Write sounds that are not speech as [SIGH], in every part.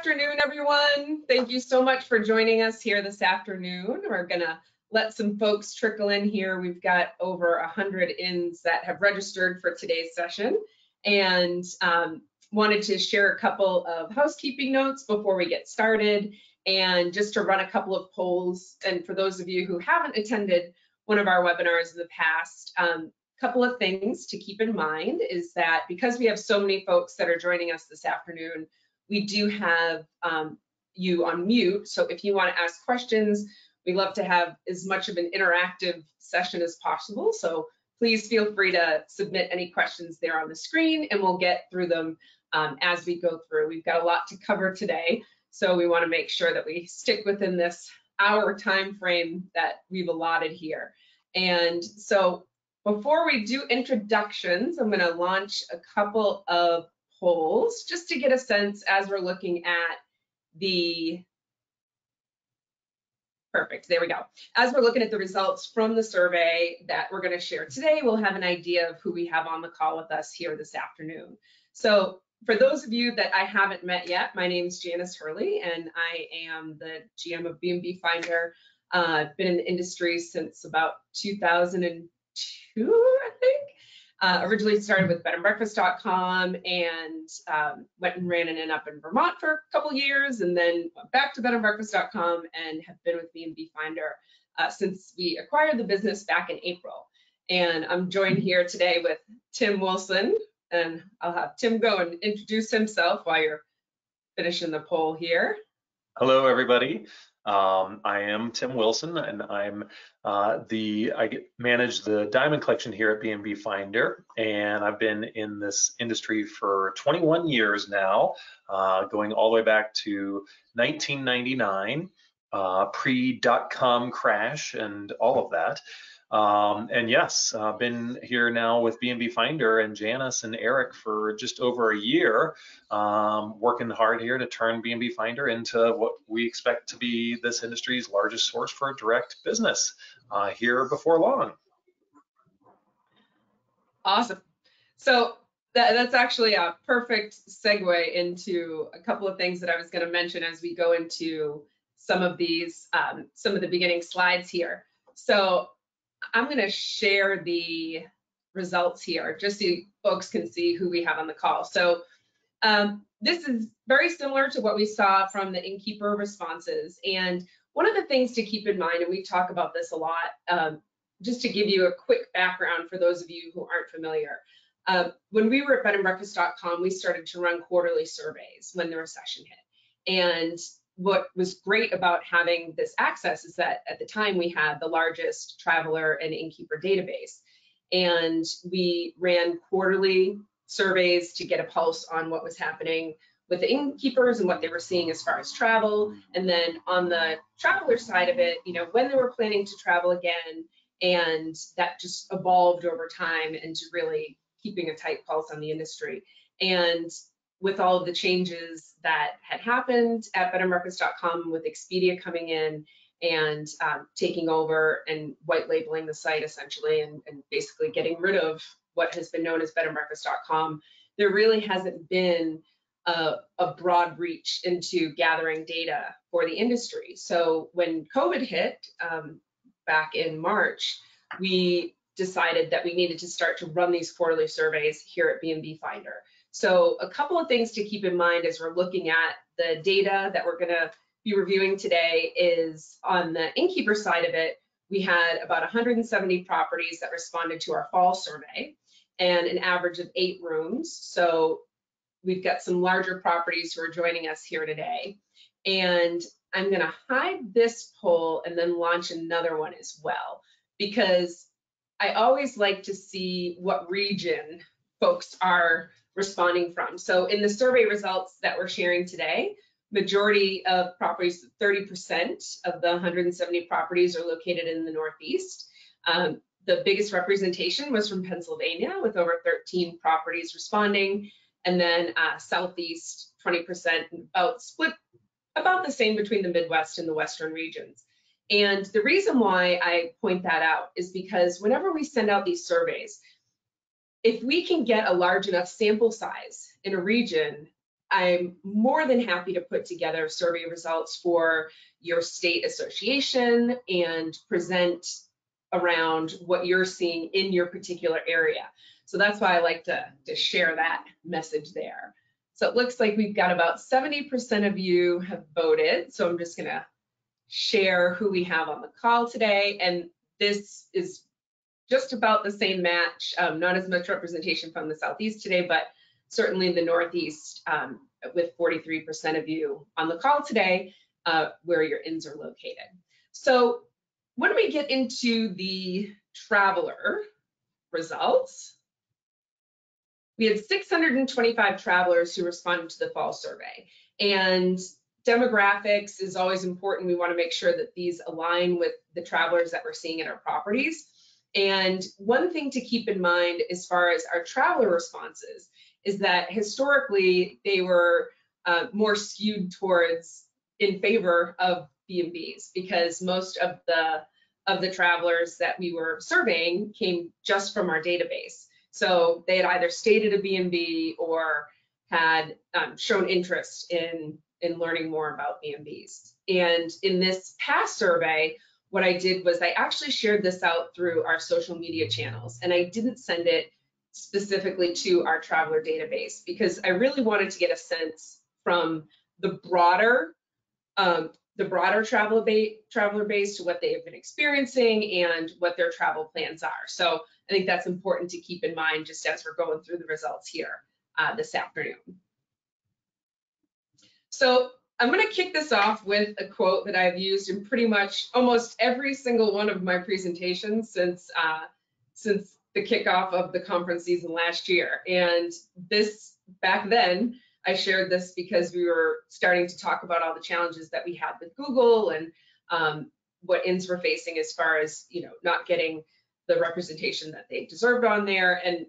afternoon, everyone. Thank you so much for joining us here this afternoon. We're gonna let some folks trickle in here. We've got over 100 inns that have registered for today's session and um, wanted to share a couple of housekeeping notes before we get started and just to run a couple of polls. And for those of you who haven't attended one of our webinars in the past, a um, couple of things to keep in mind is that because we have so many folks that are joining us this afternoon, we do have um, you on mute. So if you want to ask questions, we love to have as much of an interactive session as possible. So please feel free to submit any questions there on the screen and we'll get through them um, as we go through. We've got a lot to cover today, so we want to make sure that we stick within this hour time frame that we've allotted here. And so before we do introductions, I'm going to launch a couple of polls just to get a sense as we're looking at the Perfect, there we go. As we're looking at the results from the survey that we're gonna share today, we'll have an idea of who we have on the call with us here this afternoon. So for those of you that I haven't met yet, my name is Janice Hurley and I am the GM of B&B Finder. Uh, been in the industry since about 2002, I think. Uh, originally started with bedandbreakfast.com and um, went and ran an inn up in Vermont for a couple years and then went back to bedandbreakfast.com and have been with B&B Finder uh, since we acquired the business back in April. And I'm joined here today with Tim Wilson and I'll have Tim go and introduce himself while you're finishing the poll here. Hello, everybody. Um, I am Tim Wilson, and I'm uh, the I manage the diamond collection here at B&B Finder, and I've been in this industry for 21 years now, uh, going all the way back to 1999, uh, pre-dot-com crash and all of that. Um, and yes, I've uh, been here now with B&B Finder and Janice and Eric for just over a year, um, working hard here to turn B&B Finder into what we expect to be this industry's largest source for direct business uh, here before long. Awesome. So that, that's actually a perfect segue into a couple of things that I was going to mention as we go into some of these, um, some of the beginning slides here. So I'm going to share the results here just so folks can see who we have on the call. So um, this is very similar to what we saw from the innkeeper responses. And one of the things to keep in mind, and we talk about this a lot, um, just to give you a quick background for those of you who aren't familiar. Uh, when we were at bedandbreakfast.com, we started to run quarterly surveys when the recession hit. And what was great about having this access is that at the time we had the largest traveler and innkeeper database. And we ran quarterly surveys to get a pulse on what was happening with the innkeepers and what they were seeing as far as travel. And then on the traveler side of it, you know, when they were planning to travel again, and that just evolved over time into really keeping a tight pulse on the industry. And with all of the changes that had happened at bedandbreakfast.com with Expedia coming in and um, taking over and white labeling the site essentially and, and, basically getting rid of what has been known as bedandbreakfast.com, there really hasn't been a, a, broad reach into gathering data for the industry. So when COVID hit um, back in March, we decided that we needed to start to run these quarterly surveys here at B&B Finder. So a couple of things to keep in mind as we're looking at the data that we're gonna be reviewing today is on the innkeeper side of it, we had about 170 properties that responded to our fall survey and an average of eight rooms. So we've got some larger properties who are joining us here today. And I'm gonna hide this poll and then launch another one as well, because I always like to see what region folks are responding from. So in the survey results that we're sharing today, majority of properties, 30% of the 170 properties are located in the Northeast. Um, the biggest representation was from Pennsylvania with over 13 properties responding. And then uh, Southeast, 20%, about split about the same between the Midwest and the Western regions. And the reason why I point that out is because whenever we send out these surveys, if we can get a large enough sample size in a region, I'm more than happy to put together survey results for your state association and present around what you're seeing in your particular area. So that's why I like to, to share that message there. So it looks like we've got about 70% of you have voted. So I'm just gonna share who we have on the call today. And this is just about the same match, um, not as much representation from the Southeast today, but certainly the Northeast um, with 43% of you on the call today uh, where your inns are located. So when we get into the traveler results, we had 625 travelers who responded to the fall survey. And demographics is always important. We want to make sure that these align with the travelers that we're seeing in our properties. And one thing to keep in mind as far as our traveler responses is that historically they were uh, more skewed towards in favor of B&Bs because most of the of the travelers that we were surveying came just from our database. So they had either stayed at a B&B or had um, shown interest in in learning more about B&Bs. And in this past survey, what I did was I actually shared this out through our social media channels and I didn't send it specifically to our traveler database because I really wanted to get a sense from the broader um, the broader traveler base, traveler base to what they have been experiencing and what their travel plans are. So I think that's important to keep in mind just as we're going through the results here uh, this afternoon. So I'm going to kick this off with a quote that I've used in pretty much almost every single one of my presentations since uh, since the kickoff of the conference season last year. And this back then, I shared this because we were starting to talk about all the challenges that we had with Google and um, what inns were facing as far as you know not getting the representation that they deserved on there. And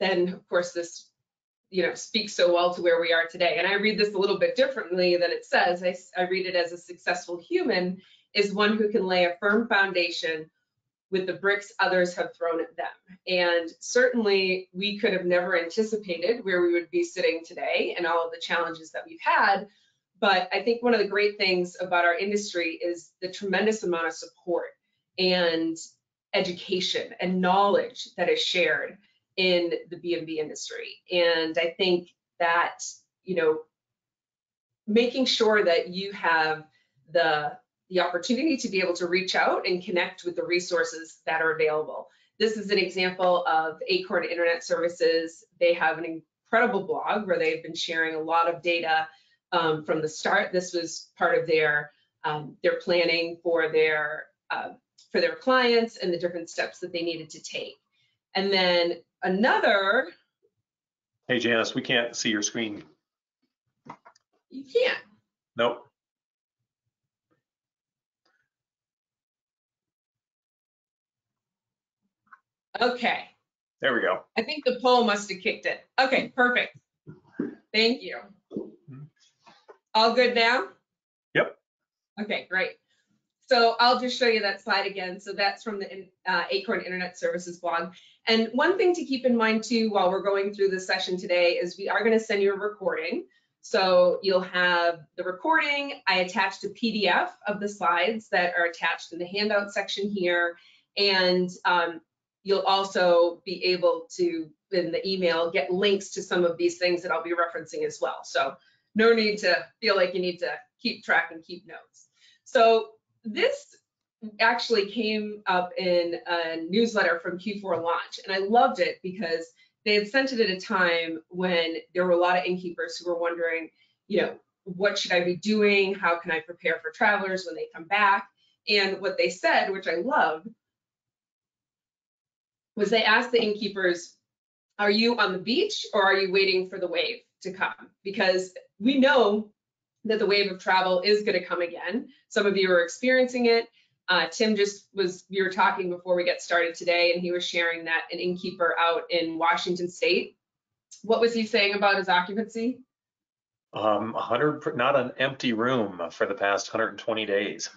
then of course this you know speaks so well to where we are today. And I read this a little bit differently than it says. I, I read it as a successful human is one who can lay a firm foundation with the bricks others have thrown at them. And certainly we could have never anticipated where we would be sitting today and all of the challenges that we've had. But I think one of the great things about our industry is the tremendous amount of support and education and knowledge that is shared in the B&B industry. And I think that, you know, making sure that you have the the opportunity to be able to reach out and connect with the resources that are available. This is an example of Acorn Internet Services. They have an incredible blog where they've been sharing a lot of data um, from the start. This was part of their um, their planning for their uh, for their clients and the different steps that they needed to take. And then another. Hey Janice, we can't see your screen. You can't. Nope. Okay. There we go. I think the poll must have kicked it. Okay, perfect. Thank you. Mm-hmm. All good now? Yep. Okay, great. So I'll just show you that slide again. So that's from the uh, Acorn Internet Services blog. And one thing to keep in mind too while we're going through the session today is we are going to send you a recording. So you'll have the recording. I attached a PDF of the slides that are attached in the handout section here. And um, You'll also be able to, in the email, get links to some of these things that I'll be referencing as well. So no need to feel like you need to keep track and keep notes. So this actually came up in a newsletter from Q4 Launch, and I loved it because they had sent it at a time when there were a lot of innkeepers who were wondering, you know, what should I be doing? How can I prepare for travelers when they come back? And what they said, which I loved, was they asked the innkeepers, are you on the beach or are you waiting for the wave to come? Because we know that the wave of travel is going to come again. Some of you are experiencing it. Uh, Tim just was, we were talking before we get started today, and he was sharing that an innkeeper out in Washington State. What was he saying about his occupancy? Um, 100, not an empty room for the past 120 days.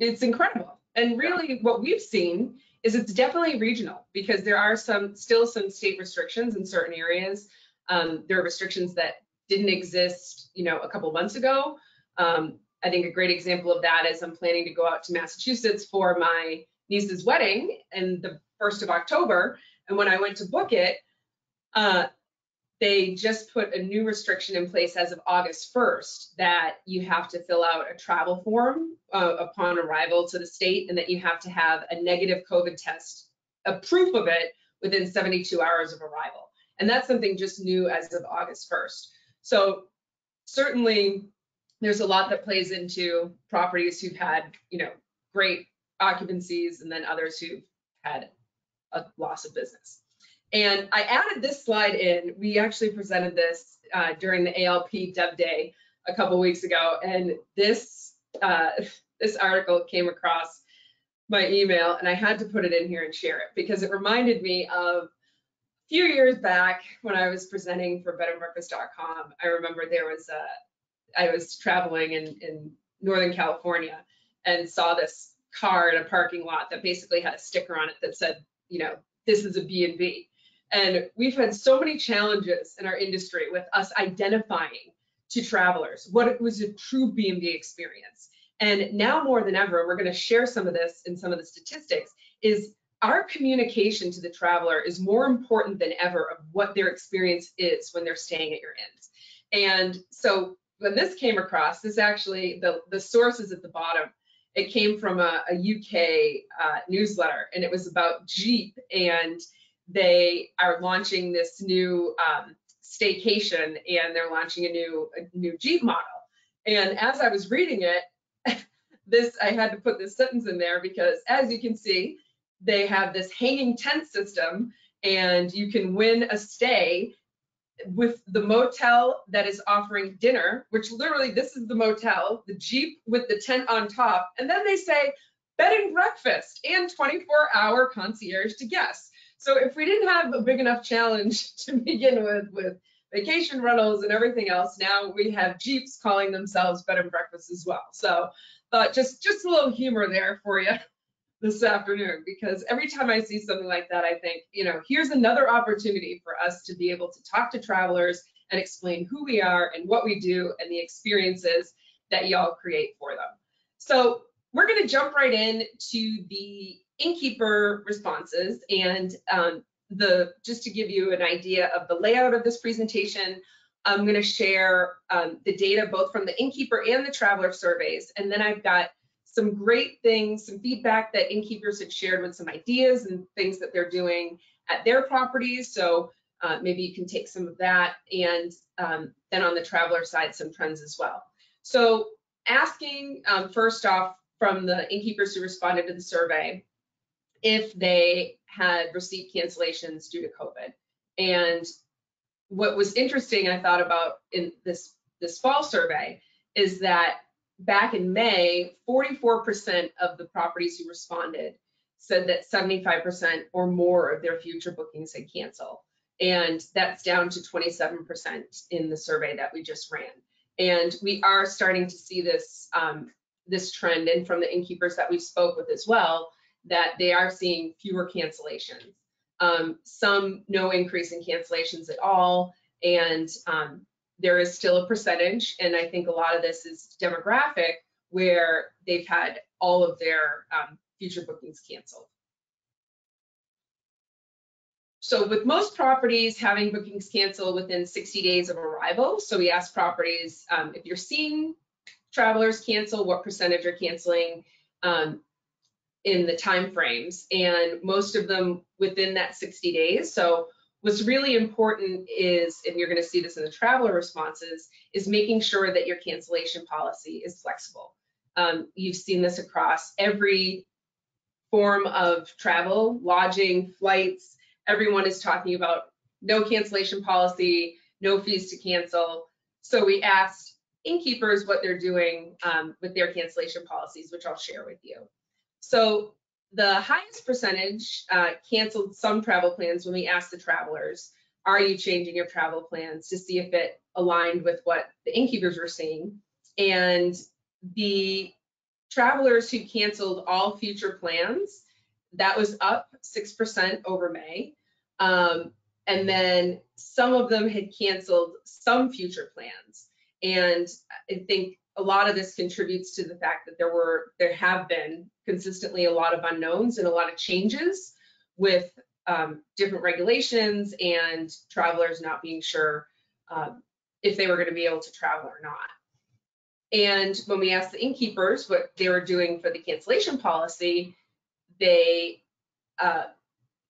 It's incredible. And really, what we've seen is it's definitely regional because there are some still some state restrictions in certain areas. Um, there are restrictions that didn't exist, you know, a couple months ago. Um, I think a great example of that is I'm planning to go out to Massachusetts for my niece's wedding and the first of October. And when I went to book it, uh, they just put a new restriction in place as of August 1st that you have to fill out a travel form uh, upon arrival to the state and that you have to have a negative COVID test, a proof of it within 72 hours of arrival. And that's something just new as of August 1st. So certainly there's a lot that plays into properties who've had, you know, great occupancies and then others who've had a loss of business. And I added this slide in. We actually presented this uh, during the ALP Dev Day a couple weeks ago, and this uh, [LAUGHS] this article came across my email, and I had to put it in here and share it because it reminded me of few years back when I was presenting for bedandbreakfast.com. I remember there was a I was traveling in in Northern California and saw this car in a parking lot that basically had a sticker on it that said, you know, this is a B&B. And we've had so many challenges in our industry with us identifying to travelers what it was a true B&B experience. And now more than ever, we're going to share some of this in some of the statistics, is our communication to the traveler is more important than ever of what their experience is when they're staying at your inns. And so when this came across, this actually, the, the source is at the bottom, it came from a, a UK uh, newsletter and it was about Jeep and they are launching this new um, staycation and they're launching a new a new Jeep model. And as I was reading it, [LAUGHS] this I had to put this sentence in there because as you can see, they have this hanging tent system and you can win a stay with the motel that is offering dinner, which literally this is the motel, the Jeep with the tent on top. And then they say bed and breakfast and 24 hour concierge to guests. So if we didn't have a big enough challenge [LAUGHS] to begin with, with vacation rentals and everything else, now we have Jeeps calling themselves bed and breakfast as well. So uh, just, just a little humor there for you [LAUGHS] this afternoon, because every time I see something like that, I think, you know, here's another opportunity for us to be able to talk to travelers and explain who we are and what we do and the experiences that y'all create for them. So we're going to jump right in to the innkeeper responses and um, the just to give you an idea of the layout of this presentation, I'm going to share um, the data both from the innkeeper and the traveler surveys. And then I've got some great things, some feedback that innkeepers had shared with some ideas and things that they're doing at their properties. So uh, maybe you can take some of that. And um, then on the traveler side, some trends as well. So asking um, first off from the innkeepers who responded to the survey, if they had received cancellations due to COVID. And what was interesting, I thought about in this this fall survey, is that back in May, 44% of the properties who responded said that 75% or more of their future bookings had canceled. And that's down to 27% in the survey that we just ran. And we are starting to see this um, this trend, and from the innkeepers that we spoke with as well, that they are seeing fewer cancellations. Um, some no increase in cancellations at all, and um, there is still a percentage, and I think a lot of this is demographic, where they've had all of their um, future bookings canceled. So with most properties having bookings canceled within 60 days of arrival, so we ask properties um, if you're seeing travelers cancel, what percentage are canceling? Um, in the time frames and most of them within that 60 days. So what's really important is, and you're going to see this in the traveler responses, is making sure that your cancellation policy is flexible. Um, you've seen this across every form of travel, lodging, flights. Everyone is talking about no cancellation policy, no fees to cancel. So we asked innkeepers what they're doing um, with their cancellation policies, which I'll share with you. So the highest percentage uh, canceled some travel plans when we asked the travelers, are you changing your travel plans to see if it aligned with what the innkeepers were seeing? And the travelers who canceled all future plans, that was up 6% over May. Um, and then some of them had canceled some future plans. And I think a lot of this contributes to the fact that there were, there have been consistently a lot of unknowns and a lot of changes with um, different regulations and travelers not being sure um, if they were going to be able to travel or not. And when we asked the innkeepers what they were doing for the cancellation policy, they, uh,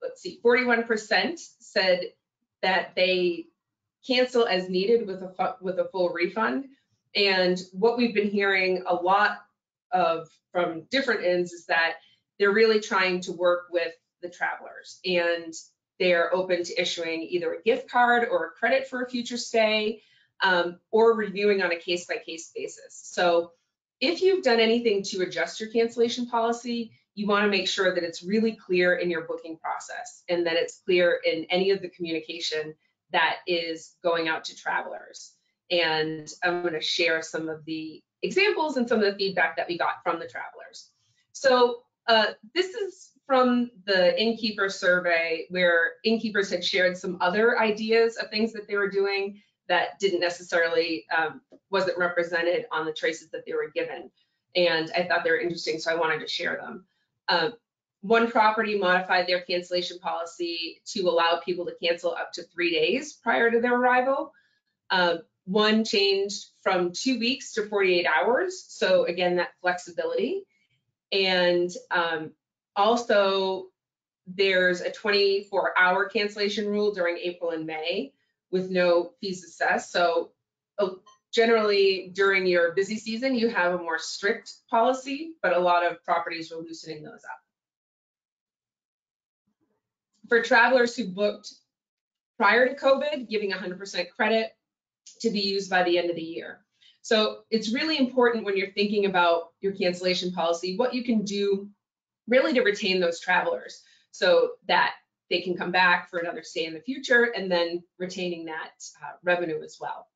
let's see, 41% said that they cancel as needed with a with a full refund. And what we've been hearing a lot of from different ends is that they're really trying to work with the travelers and they're open to issuing either a gift card or a credit for a future stay um, or reviewing on a case by case basis. So if you've done anything to adjust your cancellation policy, you want to make sure that it's really clear in your booking process and that it's clear in any of the communication that is going out to travelers. And I'm going to share some of the examples and some of the feedback that we got from the travelers. So uh, this is from the innkeeper survey where innkeepers had shared some other ideas of things that they were doing that didn't necessarily um, wasn't represented on the traces that they were given. And I thought they were interesting, so I wanted to share them. Um, one property modified their cancellation policy to allow people to cancel up to three days prior to their arrival. Uh, one changed from two weeks to 48 hours. So again, that flexibility. And um, also there's a 24 hour cancellation rule during April and May with no fees assessed. So uh, generally during your busy season, you have a more strict policy, but a lot of properties are loosening those up. For travelers who booked prior to COVID, giving 100% credit to be used by the end of the year. So it's really important when you're thinking about your cancellation policy, what you can do really to retain those travelers so that they can come back for another stay in the future and then retaining that uh, revenue as well.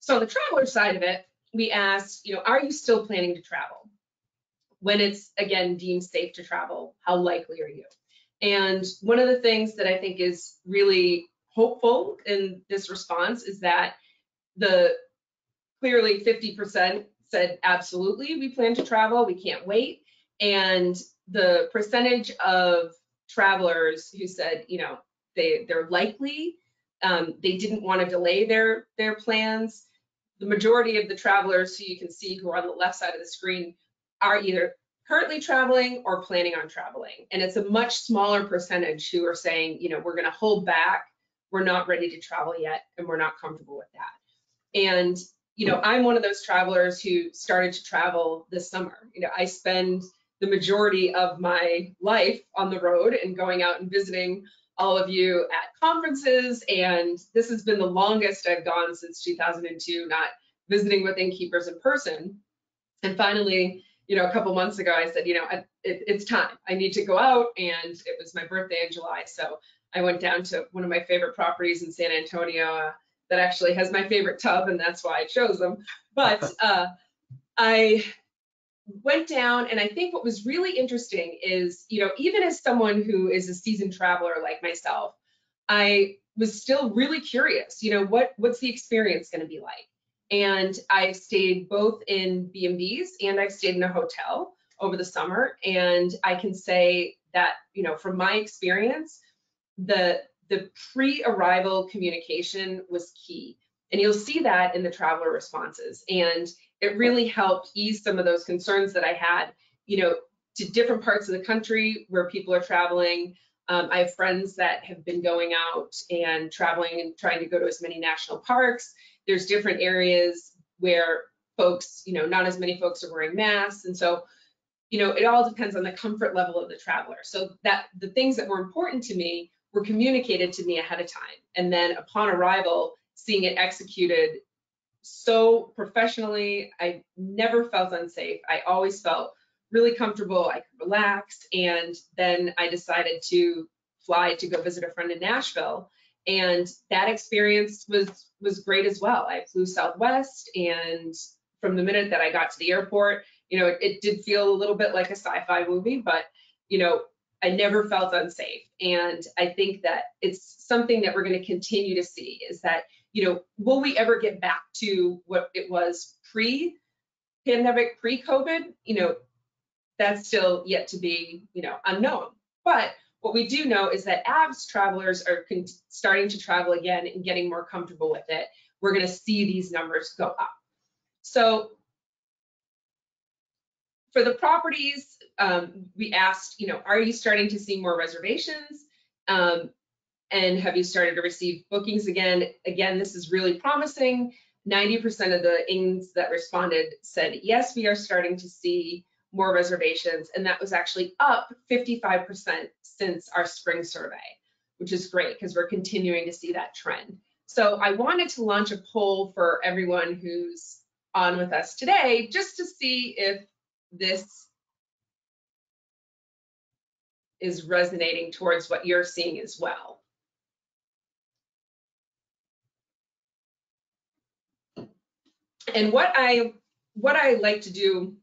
So on the traveler side of it, we asked, you know, are you still planning to travel? When it's again deemed safe to travel, how likely are you? And one of the things that I think is really hopeful in this response is that the clearly 50% said absolutely we plan to travel, we can't wait. And the percentage of travelers who said, you know, they they're likely, um, they didn't want to delay their their plans the majority of the travelers who you can see who are on the left side of the screen are either currently traveling or planning on traveling. And it's a much smaller percentage who are saying, you know, we're going to hold back, we're not ready to travel yet, and we're not comfortable with that. And, you know, I'm one of those travelers who started to travel this summer. You know, I spend the majority of my life on the road and going out and visiting all of you at conferences. And this has been the longest I've gone since 2002, not visiting with innkeepers in person. And finally, you know, a couple months ago, I said, you know, it, it's time. I need to go out. And it was my birthday in July. So I went down to one of my favorite properties in San Antonio uh, that actually has my favorite tub, and that's why I chose them. But [LAUGHS] uh, I went down and I think what was really interesting is, you know, even as someone who is a seasoned traveler like myself, I was still really curious, you know, what what's the experience going to be like? And I've stayed both in B&Bs and I've stayed in a hotel over the summer and I can say that, you know, from my experience, the the pre-arrival communication was key. And you'll see that in the traveler responses. And it really helped ease some of those concerns that I had, you know, to different parts of the country where people are traveling. Um, I have friends that have been going out and traveling and trying to go to as many national parks. There's different areas where folks, you know, not as many folks are wearing masks. And so, you know, it all depends on the comfort level of the traveler. So that the things that were important to me were communicated to me ahead of time. And then upon arrival, seeing it executed so professionally. I never felt unsafe. I always felt really comfortable. I could relax. And then I decided to fly to go visit a friend in Nashville. And that experience was was great as well. I flew Southwest, and from the minute that I got to the airport, you know, it, it did feel a little bit like a sci-fi movie, but you know, I never felt unsafe. And I think that it's something that we're going to continue to see is that, you know, will we ever get back to what it was pre pandemic, pre COVID? You know, that's still yet to be, you know, unknown. But what we do know is that as travelers are starting to travel again and getting more comfortable with it, we're going to see these numbers go up. So for the properties, um, we asked, you know, are you starting to see more reservations? Um, and have you started to receive bookings again? Again, this is really promising. 90% of the inns that responded said, yes, we are starting to see more reservations. And that was actually up 55% since our spring survey, which is great because we're continuing to see that trend. So I wanted to launch a poll for everyone who's on with us today, just to see if this is resonating towards what you're seeing as well. And what I what I like to do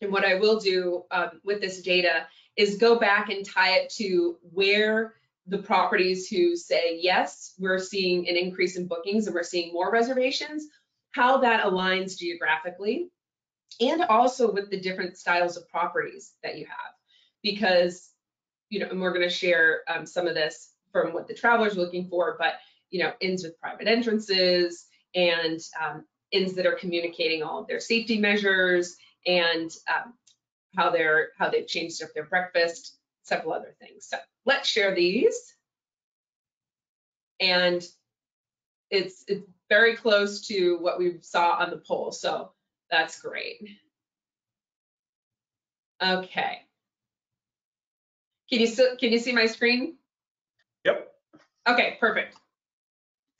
and what I will do um, with this data is go back and tie it to where the properties who say, yes, we're seeing an increase in bookings and we're seeing more reservations, how that aligns geographically, and also with the different styles of properties that you have. Because, you know, and we're gonna share um, some of this from what the traveler's looking for, but, you know, inns with private entrances and um, inns that are communicating all of their safety measures and um, how they're how they've changed up their breakfast, several other things. So let's share these. And it's it's very close to what we saw on the poll, so that's great. Okay. Can you still can you see my screen? Yep. Okay, perfect.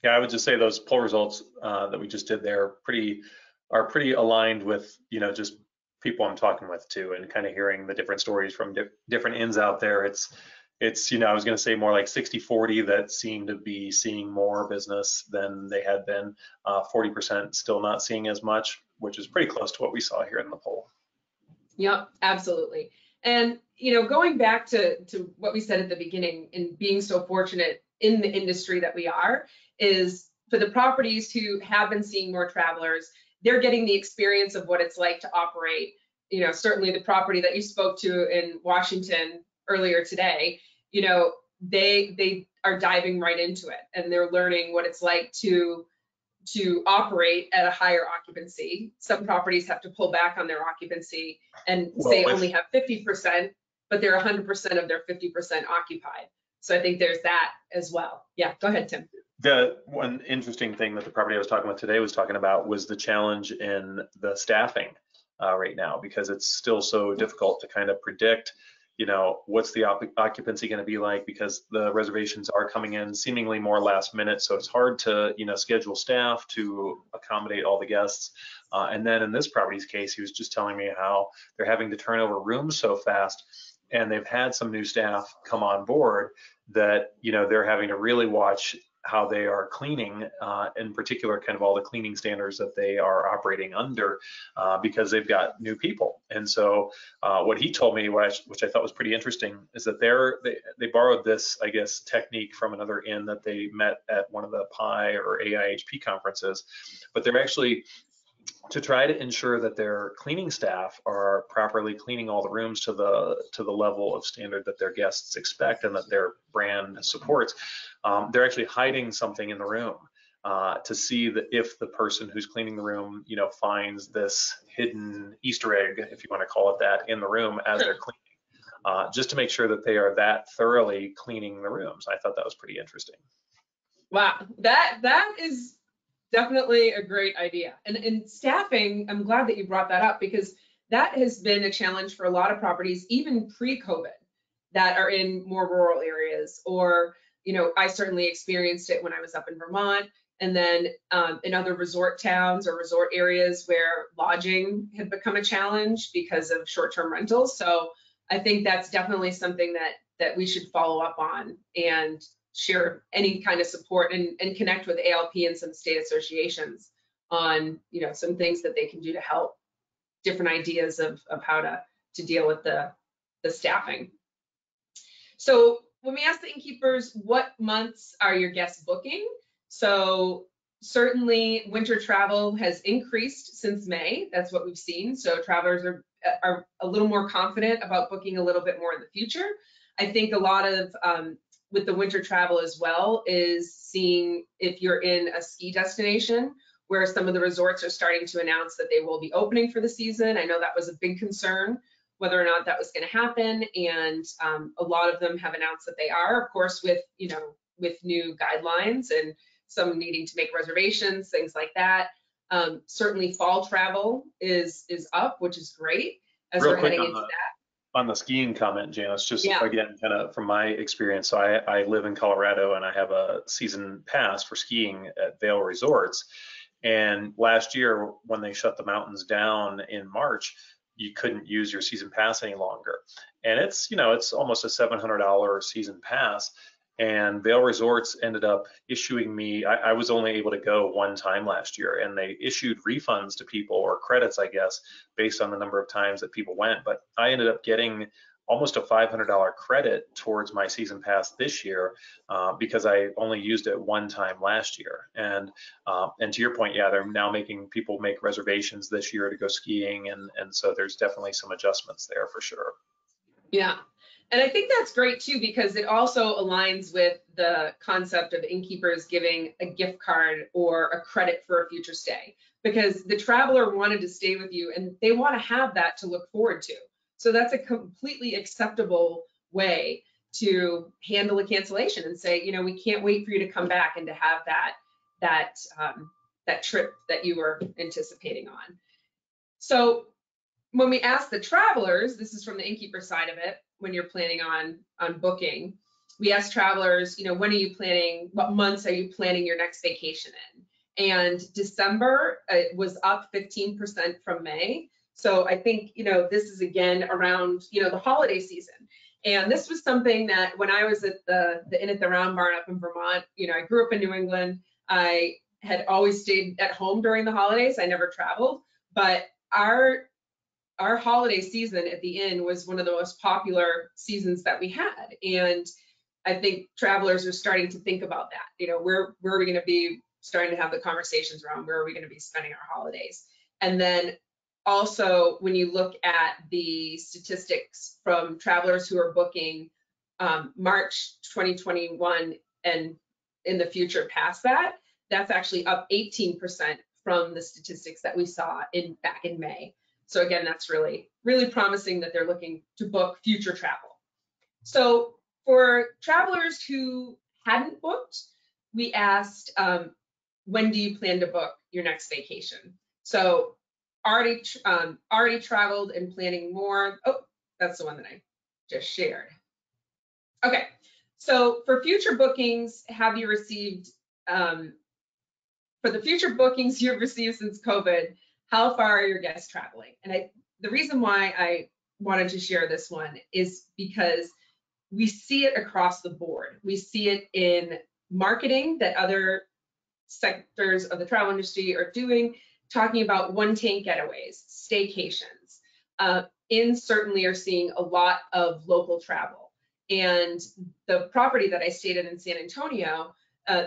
Yeah, I would just say those poll results uh, that we just did there pretty are pretty aligned with you know just people I'm talking with too, and kind of hearing the different stories from di different ends out there. It's it's you know I was going to say more like 60-40 that seem to be seeing more business than they had been. Uh, 40% still not seeing as much, which is pretty close to what we saw here in the poll. Yep, absolutely. And you know, going back to to what we said at the beginning, and being so fortunate in the industry that we are, is for the properties who have been seeing more travelers, they're getting the experience of what it's like to operate. You know, certainly the property that you spoke to in Washington earlier today, you know, they they are diving right into it and they're learning what it's like to to operate at a higher occupancy. Some properties have to pull back on their occupancy and well, say only have 50%, but they're 100% of their 50% occupied. So I think there's that as well. Yeah, go ahead, Tim. The one interesting thing that the property I was talking about today was talking about was the challenge in the staffing uh, right now because it's still so difficult to kind of predict you know what's the op- occupancy going to be like? Because the reservations are coming in seemingly more last minute so it's hard to you know schedule staff to accommodate all the guests. Uh, and then in this property's case he was just telling me how they're having to turn over rooms so fast and they've had some new staff come on board that you know they're having to really watch how they are cleaning, uh, in particular, kind of all the cleaning standards that they are operating under, uh, because they've got new people. And so, uh, what he told me, which, which I thought was pretty interesting, is that they're they, they borrowed this, I guess, technique from another inn that they met at one of the PI or AIHP conferences, but they're actually to try to ensure that their cleaning staff are properly cleaning all the rooms to the to the level of standard that their guests expect and that their brand supports um, they're actually hiding something in the room uh, to see that if the person who's cleaning the room you know finds this hidden easter egg if you want to call it that in the room as they're cleaning uh, just to make sure that they are that thoroughly cleaning the rooms. I thought that was pretty interesting. Wow. That that is definitely a great idea. And in staffing, I'm glad that you brought that up because that has been a challenge for a lot of properties, even pre-COVID, that are in more rural areas. Or, you know, I certainly experienced it when I was up in Vermont, and then um, in other resort towns or resort areas where lodging had become a challenge because of short-term rentals. So I think that's definitely something that that we should follow up on and share any kind of support and, and connect with ALP and some state associations on you know some things that they can do to help different ideas of, of how to to deal with the the staffing. So when we ask the innkeepers, what months are your guests booking? So certainly winter travel has increased since May. That's what we've seen. So travelers are, are a little more confident about booking a little bit more in the future. I think a lot of um, with the winter travel as well is seeing if you're in a ski destination where some of the resorts are starting to announce that they will be opening for the season. I know that was a big concern whether or not that was going to happen, and um, a lot of them have announced that they are, of course, with you know with new guidelines and some needing to make reservations, things like that. Um, certainly, fall travel is is up, which is great as Real we're heading into that. On the skiing comment, Janice, just Yeah. again, kind of from my experience, so I, I live in Colorado and I have a season pass for skiing at Vail Resorts. And last year, when they shut the mountains down in March, you couldn't use your season pass any longer. And it's, you know, it's almost a $700 season pass. And Vail Resorts ended up issuing me, I, I was only able to go one time last year, and they issued refunds to people or credits, I guess, based on the number of times that people went. But I ended up getting almost a $500 credit towards my season pass this year uh, because I only used it one time last year. And uh, and to your point, yeah, they're now making people make reservations this year to go skiing, and and so there's definitely some adjustments there for sure. Yeah. And I think that's great too, because it also aligns with the concept of innkeepers giving a gift card or a credit for a future stay. Because the traveler wanted to stay with you and they want to have that to look forward to. So that's a completely acceptable way to handle a cancellation and say, you know, we can't wait for you to come back and to have that that um, that trip that you were anticipating on. So when we ask the travelers, this is from the innkeeper side of it, when you're planning on on booking, we ask travelers, you know, when are you planning? What months are you planning your next vacation in? And December uh, was up 15% from May. So I think, you know, this is again around, you know, the holiday season. And this was something that when I was at the the Inn at the Round Barn up in Vermont, you know, I grew up in New England. I had always stayed at home during the holidays. I never traveled, but our our holiday season at the inn was one of the most popular seasons that we had. And I think travelers are starting to think about that. You know, where where are we going to be starting to have the conversations around where are we going to be spending our holidays? And then also when you look at the statistics from travelers who are booking um, March 2021 and in the future past that, that's actually up 18% from the statistics that we saw in back in May. So again, that's really, really promising that they're looking to book future travel. So for travelers who hadn't booked, we asked, um, when do you plan to book your next vacation? So already, um, already traveled and planning more. Oh, that's the one that I just shared. Okay, so for future bookings, have you received, um, for the future bookings you've received since COVID, how far are your guests traveling? And I, the reason why I wanted to share this one is because we see it across the board. We see it in marketing that other sectors of the travel industry are doing, talking about one tank getaways, staycations. Uh, in certainly are seeing a lot of local travel. And the property that I stayed in in San Antonio, uh,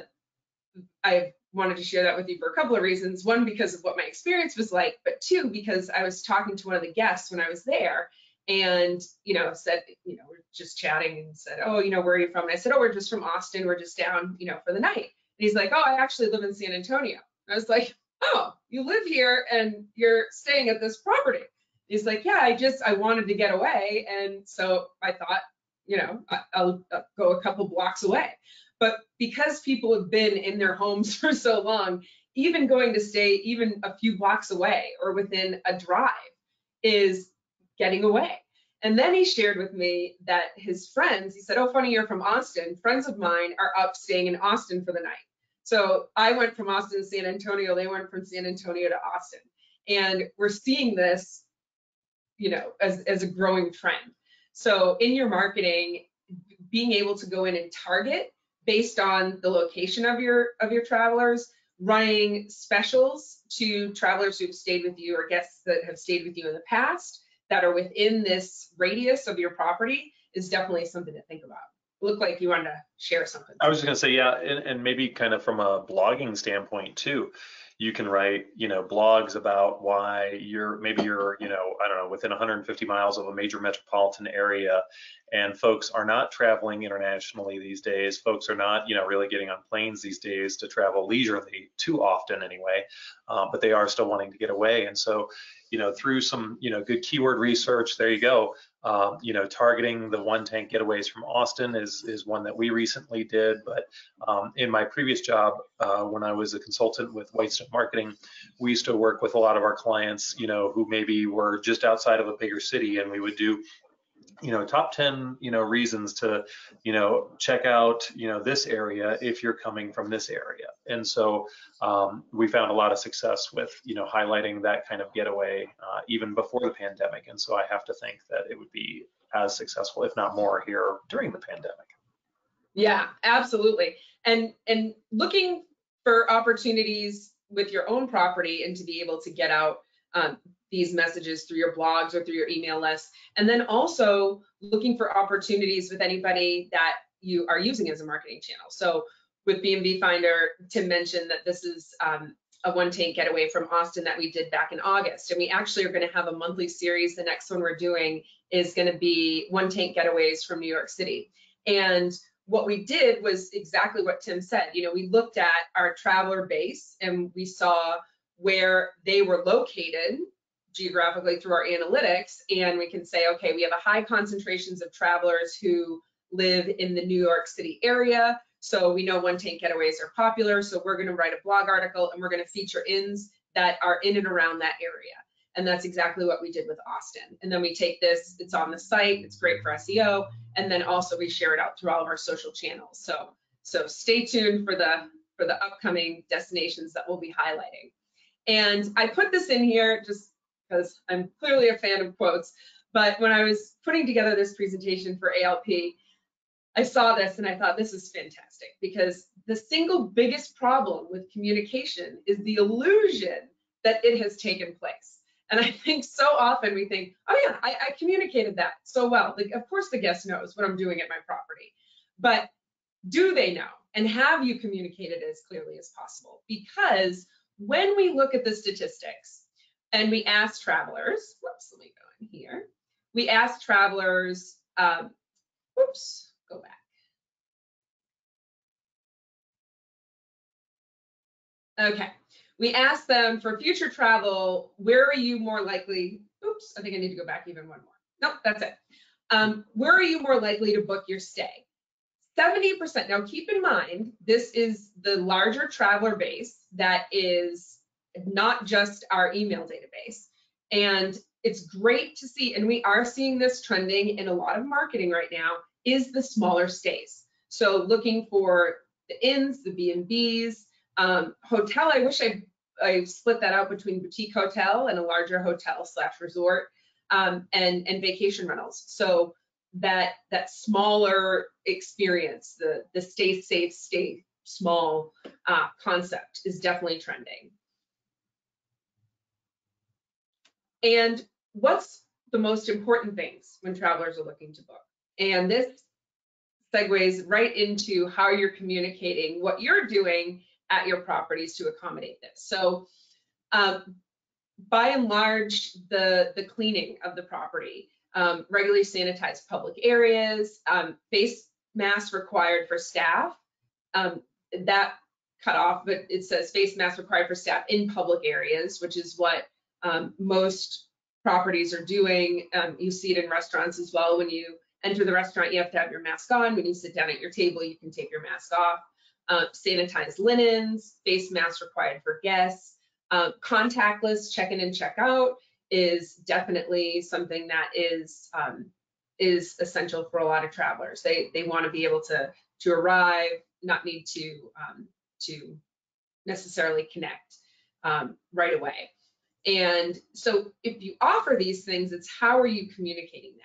I wanted to share that with you for a couple of reasons. One, because of what my experience was like, but two, because I was talking to one of the guests when I was there and, you know, said, you know, we're just chatting and said, oh, you know, where are you from? And I said, oh, we're just from Austin. We're just down, you know, for the night. And he's like, oh, I actually live in San Antonio. And I was like, oh, you live here and you're staying at this property. He's like, yeah, I just, I wanted to get away. And so I thought, you know, I'll uh, go a couple blocks away. But because people have been in their homes [LAUGHS] for so long, even going to stay even a few blocks away or within a drive is getting away. And then he shared with me that his friends, he said, Oh, funny, you're from Austin. Friends of mine are up staying in Austin for the night. So I went from Austin to San Antonio, they went from San Antonio to Austin. And we're seeing this, you know, as, as a growing trend. So in your marketing, being able to go in and target based on the location of your of your travelers, running specials to travelers who've stayed with you or guests that have stayed with you in the past that are within this radius of your property is definitely something to think about. Looked like you wanted to share something. I was just gonna say, yeah, and, and maybe kind of from a blogging standpoint too, you can write, you know, blogs about why you're, maybe you're, you know, I don't know, within 150 miles of a major metropolitan area and folks are not traveling internationally these days. Folks are not, you know, really getting on planes these days to travel leisurely too often anyway, uh, but they are still wanting to get away. And so, you know, through some, you know, good keyword research, there you go. Um, you know, targeting the one tank getaways from Austin is is one that we recently did. But um, in my previous job, uh, when I was a consultant with Whitestone Marketing, we used to work with a lot of our clients, you know, who maybe were just outside of a bigger city, and we would do you know top 10 you know reasons to you know check out you know this area if you're coming from this area and so um, we found a lot of success with you know highlighting that kind of getaway uh, even before the pandemic and so i have to think that it would be as successful if not more here during the pandemic Yeah, absolutely. And, and looking for opportunities with your own property and to be able to get out um, these messages through your blogs or through your email list. And then also looking for opportunities with anybody that you are using as a marketing channel. So with B&B Finder, Tim mentioned that this is um, a one tank getaway from Austin that we did back in August. And we actually are going to have a monthly series. The next one we're doing is going to be one tank getaways from New York City. And what we did was exactly what Tim said. You know, we looked at our traveler base and we saw where they were located geographically through our analytics. And we can say, okay, we have a high concentrations of travelers who live in the New York City area. So we know one tank getaways are popular. So we're going to write a blog article and we're going to feature inns that are in and around that area. And that's exactly what we did with Austin. And then we take this, it's on the site, it's great for SEO, and then also we share it out through all of our social channels. So so stay tuned for the for the upcoming destinations that we'll be highlighting. And I put this in here just because I'm clearly a fan of quotes, but when I was putting together this presentation for ALP, I saw this and I thought this is fantastic because the single biggest problem with communication is the illusion that it has taken place. And I think so often we think, oh yeah, I, I communicated that so well. Like, of course the guest knows what I'm doing at my property, but do they know? And have you communicated as clearly as possible? Because when we look at the statistics and we ask travelers, whoops, let me go in here. We ask travelers, um, whoops, go back. Okay, we asked them for future travel, where are you more likely, oops, I think I need to go back even one more. Nope, that's it. Um, where are you more likely to book your stay? 70%. Now keep in mind, this is the larger traveler base that is not just our email database. And it's great to see, and we are seeing this trending in a lot of marketing right now, is the smaller stays. So looking for the inns, the B&Bs, um, hotel, I wish I I split that out between boutique hotel and a larger hotel slash resort um, and and vacation rentals. So that that smaller experience, the the stay safe, stay small uh, concept is definitely trending. And what's the most important things when travelers are looking to book? And this segues right into how you're communicating what you're doing at your properties to accommodate this. So um, by and large, the, the cleaning of the property, um, regularly sanitized public areas, um, face masks required for staff, um, that cut off, but it says face masks required for staff in public areas, which is what um, most properties are doing. You see it in restaurants as well. When you enter the restaurant, you have to have your mask on. When you sit down at your table, you can take your mask off uh, sanitized linens, face masks required for guests, uh, contactless check-in and check-out is definitely something that is um, is essential for a lot of travelers. They they want to be able to to arrive, not need to um, to necessarily connect um, right away. And so if you offer these things, it's how are you communicating that?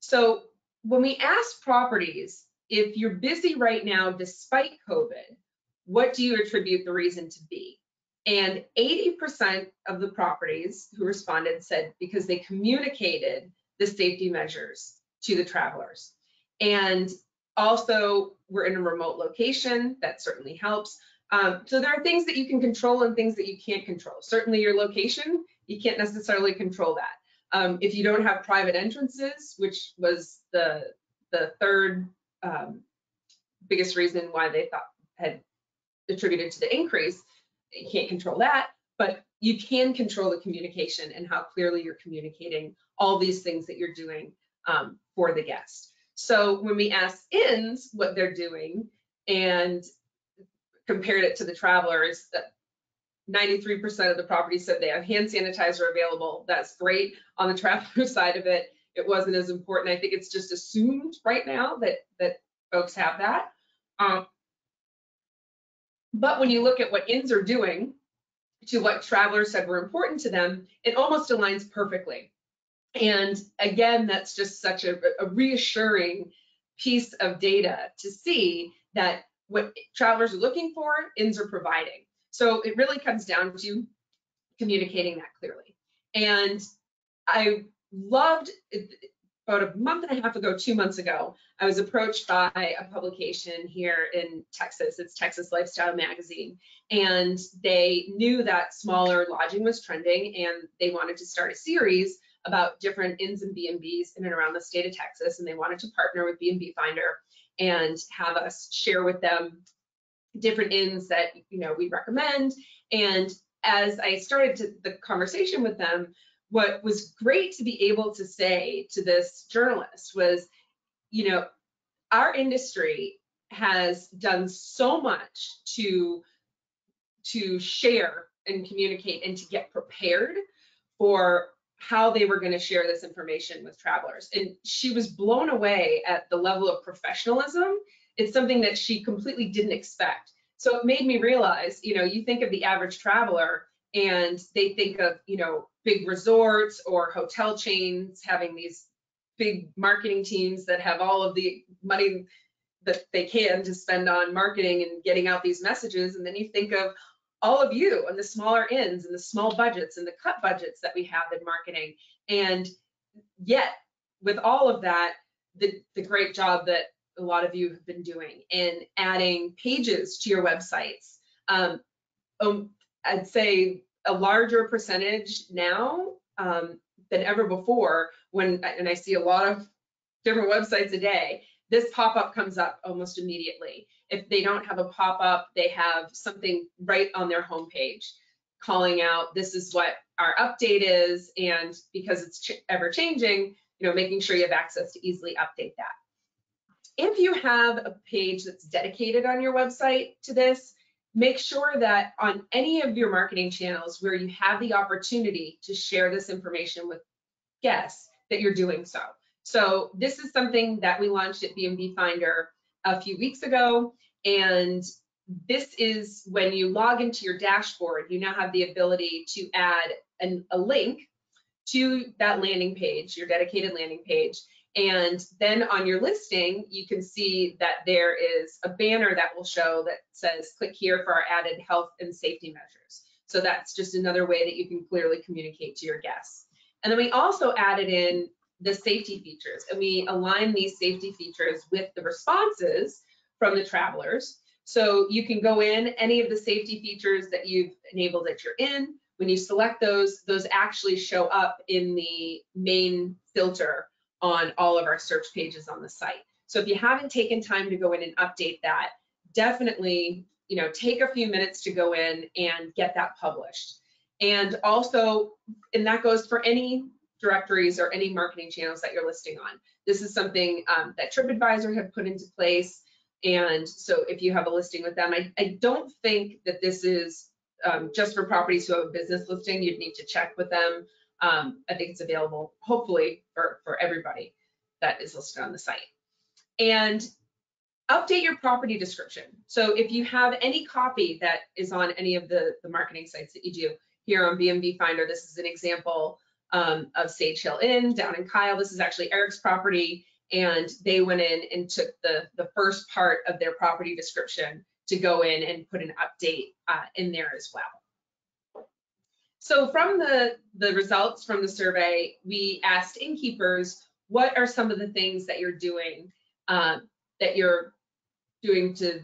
So when we ask properties if you're busy right now despite COVID, what do you attribute the reason to be? And 80% of the properties who responded said because they communicated the safety measures to the travelers. And also, we're in a remote location, that certainly helps. Um, so there are things that you can control and things that you can't control. Certainly your location, you can't necessarily control that. Um, if you don't have private entrances, which was the the third um, biggest reason why they thought had attributed to the increase, you can't control that, but you can control the communication and how clearly you're communicating all these things that you're doing um, for the guest. So when we asked inns what they're doing and compared it to the travelers, 93% of the properties said they have hand sanitizer available. That's great. On the traveler [LAUGHS] side of it, it wasn't as important. I think it's just assumed right now that that folks have that. Um, but when you look at what inns are doing to what travelers said were important to them, it almost aligns perfectly. And again, that's just such a, a reassuring piece of data to see that what travelers are looking for, inns are providing. So it really comes down to communicating that clearly. And I loved about a month and a half ago, two months ago, I was approached by a publication here in Texas. It's Texas Lifestyle Magazine. And they knew that smaller lodging was trending and they wanted to start a series about different inns and B&Bs in and around the state of Texas. And they wanted to partner with B&B Finder and have us share with them different inns that you know we recommend. And as I started to, the conversation with them, what was great to be able to say to this journalist was, you know, our industry has done so much to to share and communicate and to get prepared for how they were going to share this information with travelers. And she was blown away at the level of professionalism. It's something that she completely didn't expect. So it made me realize, you know, you think of the average traveler and they think of you know big resorts or hotel chains having these big marketing teams that have all of the money that they can to spend on marketing and getting out these messages and then you think of all of you and the smaller inns and the small budgets and the cut budgets that we have in marketing and yet with all of that the, the great job that a lot of you have been doing in adding pages to your websites um, um, I'd say a larger percentage now um, than ever before when, and I see a lot of different websites a day, this pop-up comes up almost immediately. If they don't have a pop-up, they have something right on their homepage calling out this is what our update is and because it's ch ever changing, you know, making sure you have access to easily update that. If you have a page that's dedicated on your website to this, make sure that on any of your marketing channels where you have the opportunity to share this information with guests that you're doing so. So this is something that we launched at B&B Finder a few weeks ago. And this is when you log into your dashboard, you now have the ability to add an, a link to that landing page, your dedicated landing page. And then on your listing, you can see that there is a banner that will show that says, click here for our added health and safety measures. So that's just another way that you can clearly communicate to your guests. And then we also added in the safety features and we align these safety features with the responses from the travelers. So you can go in any of the safety features that you've enabled at your inn. When you select those, those actually show up in the main filter on all of our search pages on the site. So if you haven't taken time to go in and update that, definitely, you know, take a few minutes to go in and get that published. And also, and that goes for any directories or any marketing channels that you're listing on. This is something um, that TripAdvisor had put into place. And so if you have a listing with them, I, I don't think that this is um, just for properties who have a business listing, you'd need to check with them. Um, I think it's available, hopefully, for, for everybody that is listed on the site. And update your property description. So if you have any copy that is on any of the, the marketing sites that you do, here on B&B Finder, this is an example um, of Sage Hill Inn down in Kyle. This is actually Eric's property, and they went in and took the, the first part of their property description to go in and put an update uh, in there as well. So from the, the results from the survey, we asked innkeepers what are some of the things that you're doing um, that you're doing to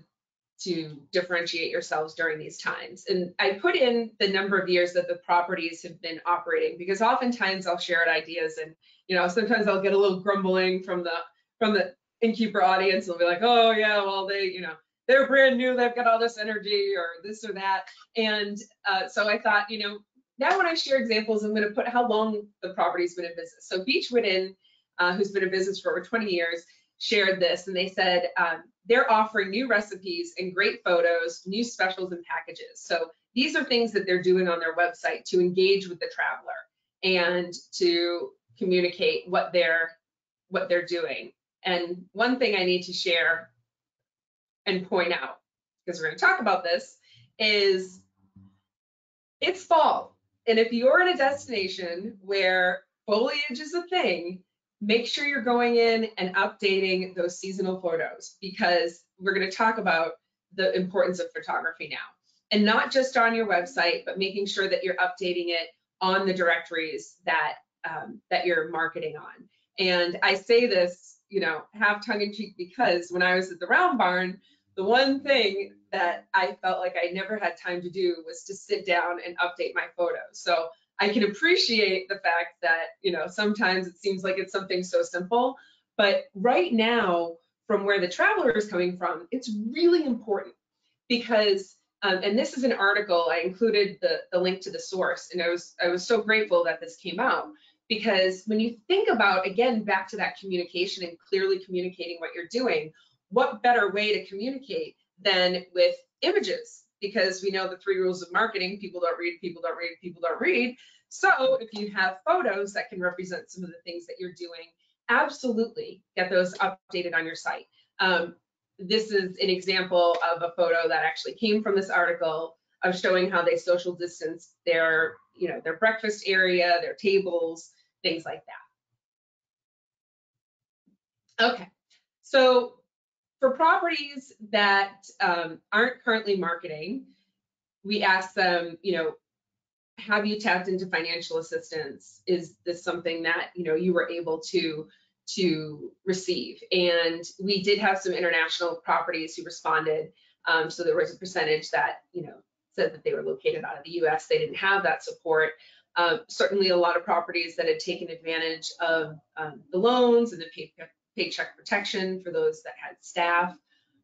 to differentiate yourselves during these times. And I put in the number of years that the properties have been operating because oftentimes I'll share ideas and you know sometimes I'll get a little grumbling from the from the innkeeper audience. They'll be like, oh yeah, well they you know they're brand new, they've got all this energy or this or that. And uh, so I thought, you know, now when I share examples, I'm going to put how long the property's been in business. So Beechwood Inn, uh, who's been in business for over 20 years, shared this and they said um, they're offering new recipes and great photos, new specials and packages. So these are things that they're doing on their website to engage with the traveler and to communicate what they're what they're doing. And one thing I need to share and point out, because we're going to talk about this, is it's fall. And if you're in a destination where foliage is a thing, make sure you're going in and updating those seasonal photos because we're going to talk about the importance of photography now. And not just on your website, but making sure that you're updating it on the directories that um, that you're marketing on. And I say this, you know, half tongue in cheek because when I was at the Round Barn, the one thing that I felt like I never had time to do was to sit down and update my photos. So I can appreciate the fact that, you know, sometimes it seems like it's something so simple, but right now, from where the traveler is coming from, it's really important because, um, and this is an article, I included the, the link to the source, and I was, I was so grateful that this came out because when you think about, again, back to that communication and clearly communicating what you're doing, what better way to communicate than with images? because we know the three rules of marketing people don't read, people don't read, people don't read. So if you have photos that can represent some of the things that you're doing, absolutely get those updated on your site. Um, this is an example of a photo that actually came from this article of showing how they social distance their, you know, their breakfast area, their tables, things like that. Okay, so for properties that um, aren't currently marketing, we ask them, you know, have you tapped into financial assistance? Is this something that you know you were able to to receive? And we did have some international properties who responded. Um, so there was a percentage that you know said that they were located out of the U.S. They didn't have that support. Uh, certainly, a lot of properties that had taken advantage of um, the loans and the paycheck protection for those that had staff.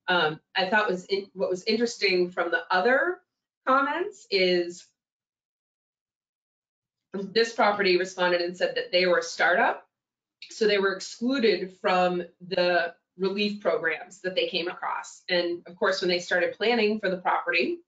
Um, I thought was in, what was interesting from the other comments is this property responded and said that they were a startup, so they were excluded from the relief programs that they came across. And of course, when they started planning for the property,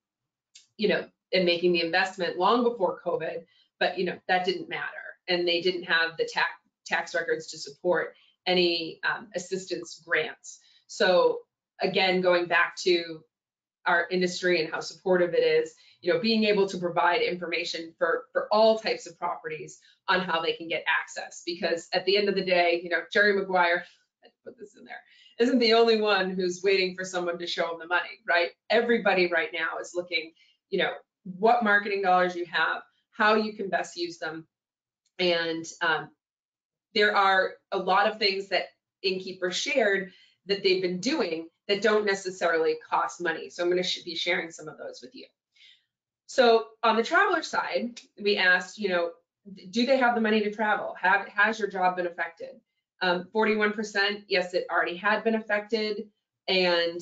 you know, and making the investment long before COVID, but you know, that didn't matter. And they didn't have the tax tax records to support any um, assistance grants. So again, going back to our industry and how supportive it is, you know, being able to provide information for, for all types of properties on how they can get access. Because at the end of the day, you know, Jerry Maguire, [LAUGHS] I put this in there, isn't the only one who's waiting for someone to show them the money, right? Everybody right now is looking, you know, what marketing dollars you have, how you can best use them, and um, there are a lot of things that innkeepers shared that they've been doing that don't necessarily cost money. So I'm going to be sharing some of those with you. So on the traveler side, we asked, you know, do they have the money to travel? Have, has your job been affected? Um, 41%, yes, it already had been affected. And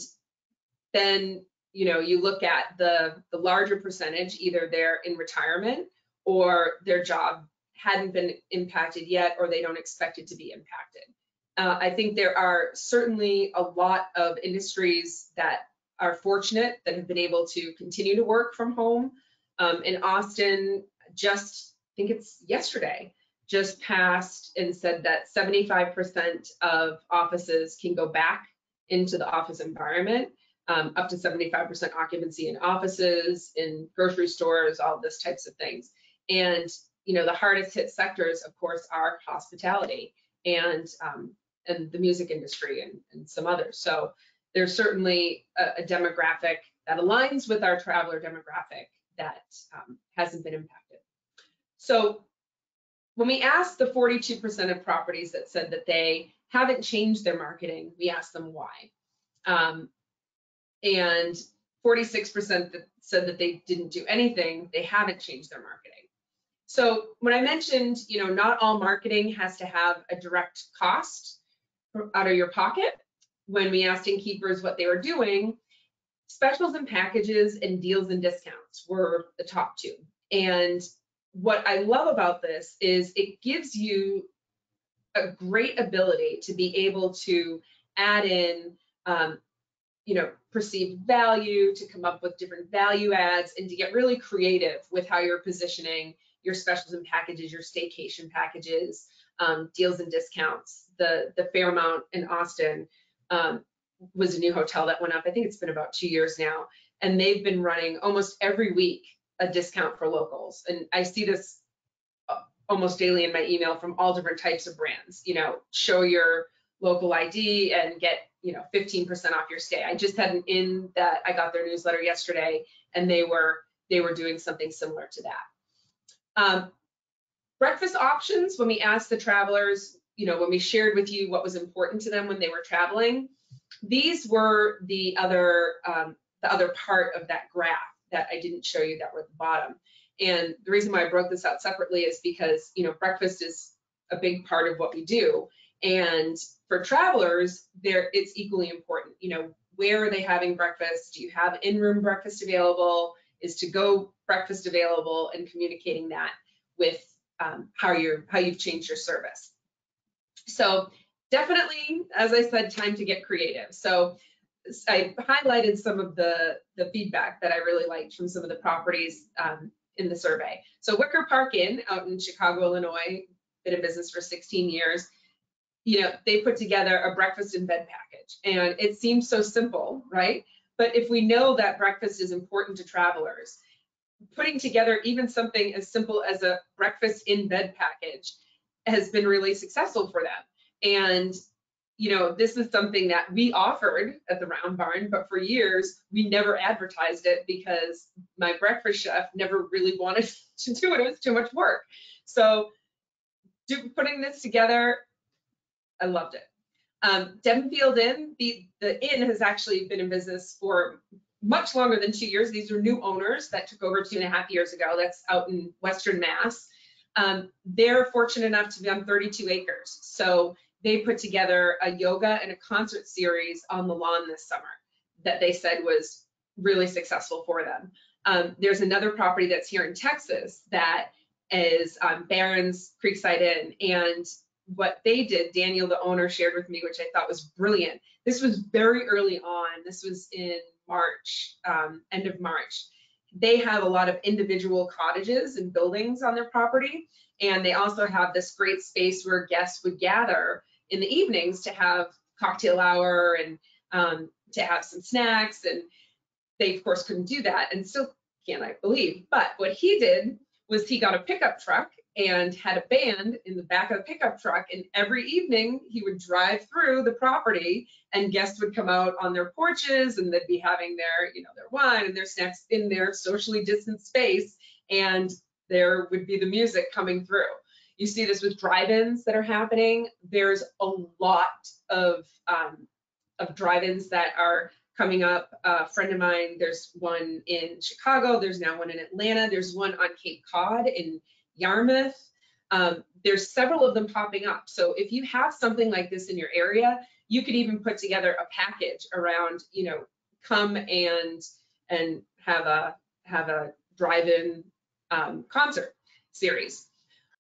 then, you know, you look at the, the larger percentage, either they're in retirement or their job hadn't been impacted yet or they don't expect it to be impacted. Uh, I think there are certainly a lot of industries that are fortunate that have been able to continue to work from home. Um, in Austin, just I think it's yesterday, just passed and said that 75% of offices can go back into the office environment, um, up to 75% occupancy in offices, in grocery stores, all this types of things. And you know, the hardest hit sectors, of course, are hospitality and um, and the music industry and, and some others. So there's certainly a, a, demographic that aligns with our traveler demographic that um, hasn't been impacted. So when we asked the 42% of properties that said that they haven't changed their marketing, we asked them why. Um, and 46% that said that they didn't do anything, they haven't changed their marketing. So when I mentioned, you know, not all marketing has to have a direct cost out of your pocket, when we asked innkeepers what they were doing, specials and packages and deals and discounts were the top two. And what I love about this is it gives you a great ability to be able to add in, um, you know, perceived value, to come up with different value adds, and to get really creative with how you're positioning your specials and packages, your staycation packages, um, deals and discounts. The the Fairmont inn Austin um, was a new hotel that went up. I think it's been about two years now, and they've been running almost every week a discount for locals. And I see this uh, almost daily in my email from all different types of brands. You know, show your local ID and get you know 15% off your stay. I just had an in that I got their newsletter yesterday, and they were they were doing something similar to that. Um, breakfast options, when we asked the travelers, you know, when we shared with you what was important to them when they were traveling, these were the other um, the other part of that graph that I didn't show you that were at the bottom. And the reason why I broke this out separately is because, you know, breakfast is a big part of what we do. And for travelers, there it's equally important. You know, where are they having breakfast? Do you have in-room breakfast available? Is to go breakfast available and communicating that with um, how you're how you've changed your service. So definitely, as I said, time to get creative. So I highlighted some of the, the feedback that I really liked from some of the properties um, in the survey. So Wicker Park Inn out in Chicago, Illinois, been in business for 16 years. You know, they put together a breakfast in bed package and it seems so simple, right? But if we know that breakfast is important to travelers, putting together even something as simple as a breakfast in bed package has been really successful for them. And you know, this is something that we offered at the Round Barn, but for years we never advertised it because my breakfast chef never really wanted [LAUGHS] to do it. It was too much work. So do, putting this together, I loved it. Um, Devonfield Inn, the, the inn has actually been in business for much longer than two years. These are new owners that took over two and a half years ago. That's out in Western Mass. Um, they're fortunate enough to be on 32 acres. So they put together a yoga and a concert series on the lawn this summer that they said was really successful for them. Um, there's another property that's here in Texas that is um, Barron's Creekside Inn. And what they did, Daniel, the owner, shared with me, which I thought was brilliant. This was very early on. This was in March, um, end of March. They have a lot of individual cottages and buildings on their property. And they also have this great space where guests would gather in the evenings to have cocktail hour and um, to have some snacks. And they, of course, couldn't do that and still can't, I believe. But what he did was he got a pickup truck and had a band in the back of the pickup truck. And every evening he would drive through the property and guests would come out on their porches and they'd be having their, you know, their wine and their snacks in their socially distanced space. And there would be the music coming through. You see this with drive-ins that are happening. There's a lot of um, of drive-ins that are coming up. A friend of mine, there's one in Chicago. There's now one in Atlanta. There's one on Cape Cod in Yarmouth. Um, there's several of them popping up. So if you have something like this in your area, you could even put together a package around, you know, come and and have a have a drive-in um, concert series.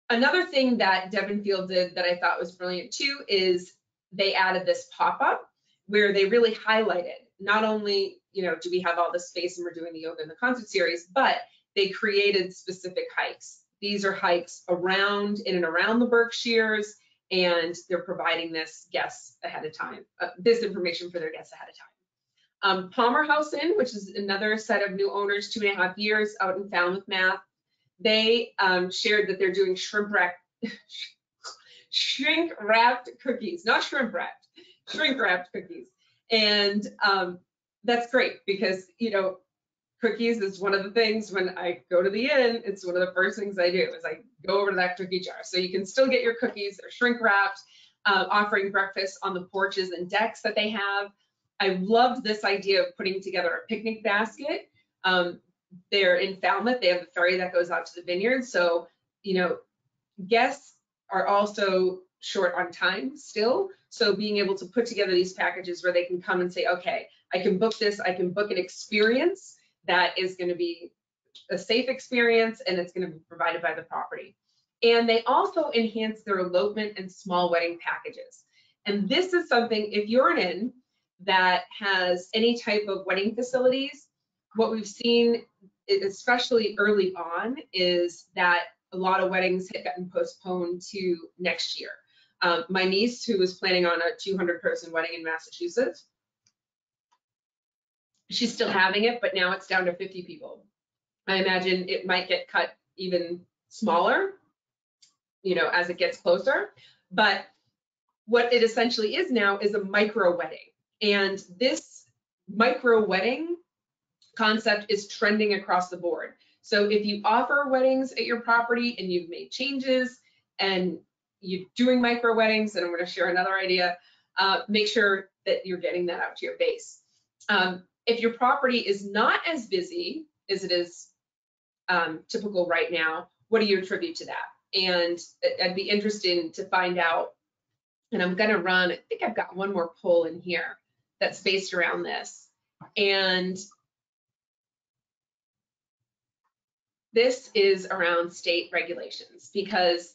Another thing that Devonfield did that I thought was brilliant too is they added this pop-up where they really highlighted not only, you know, do we have all this space and we're doing the yoga and the concert series, but they created specific hikes. These are hikes around in and around the Berkshires, and they're providing this guests ahead of time, uh, this information for their guests ahead of time. Um, Palmer House Inn, which is another set of new owners, two and a half years out in Falmouth, Mass they um, shared that they're doing shrimp wrap, shrink wrapped cookies, not shrimp wrapped, shrink wrapped cookies. And um, that's great because, you know, cookies is one of the things when I go to the inn, it's one of the first things I do is I go over to that cookie jar. So you can still get your cookies, they're shrink wrapped, uh, offering breakfast on the porches and decks that they have. I loved this idea of putting together a picnic basket. Um, they're in Falmouth, they have a ferry that goes out to the vineyard. So, you know, guests are also short on time still. So being able to put together these packages where they can come and say, okay, I can book this, I can book an experience that is going to be a safe experience and it's going to be provided by the property. And they also enhance their elopement and small wedding packages. And this is something, if you're an inn that has any type of wedding facilities, what we've seen, especially early on, is that a lot of weddings had gotten postponed to next year. Um, my niece, who was planning on a 200 person wedding in Massachusetts, she's still having it, but now it's down to 50 people. I imagine it might get cut even smaller, you know, as it gets closer. But what it essentially is now is a micro wedding. And this micro wedding concept is trending across the board. So if you offer weddings at your property and you've made changes and you're doing micro weddings, and I'm going to share another idea, uh, make sure that you're getting that out to your base. Um, if your property is not as busy as it is um, typical right now, what do you attribute to that? And I'd be interested to find out, and I'm gonna run, I think I've got one more poll in here that's based around this. And this is around state regulations because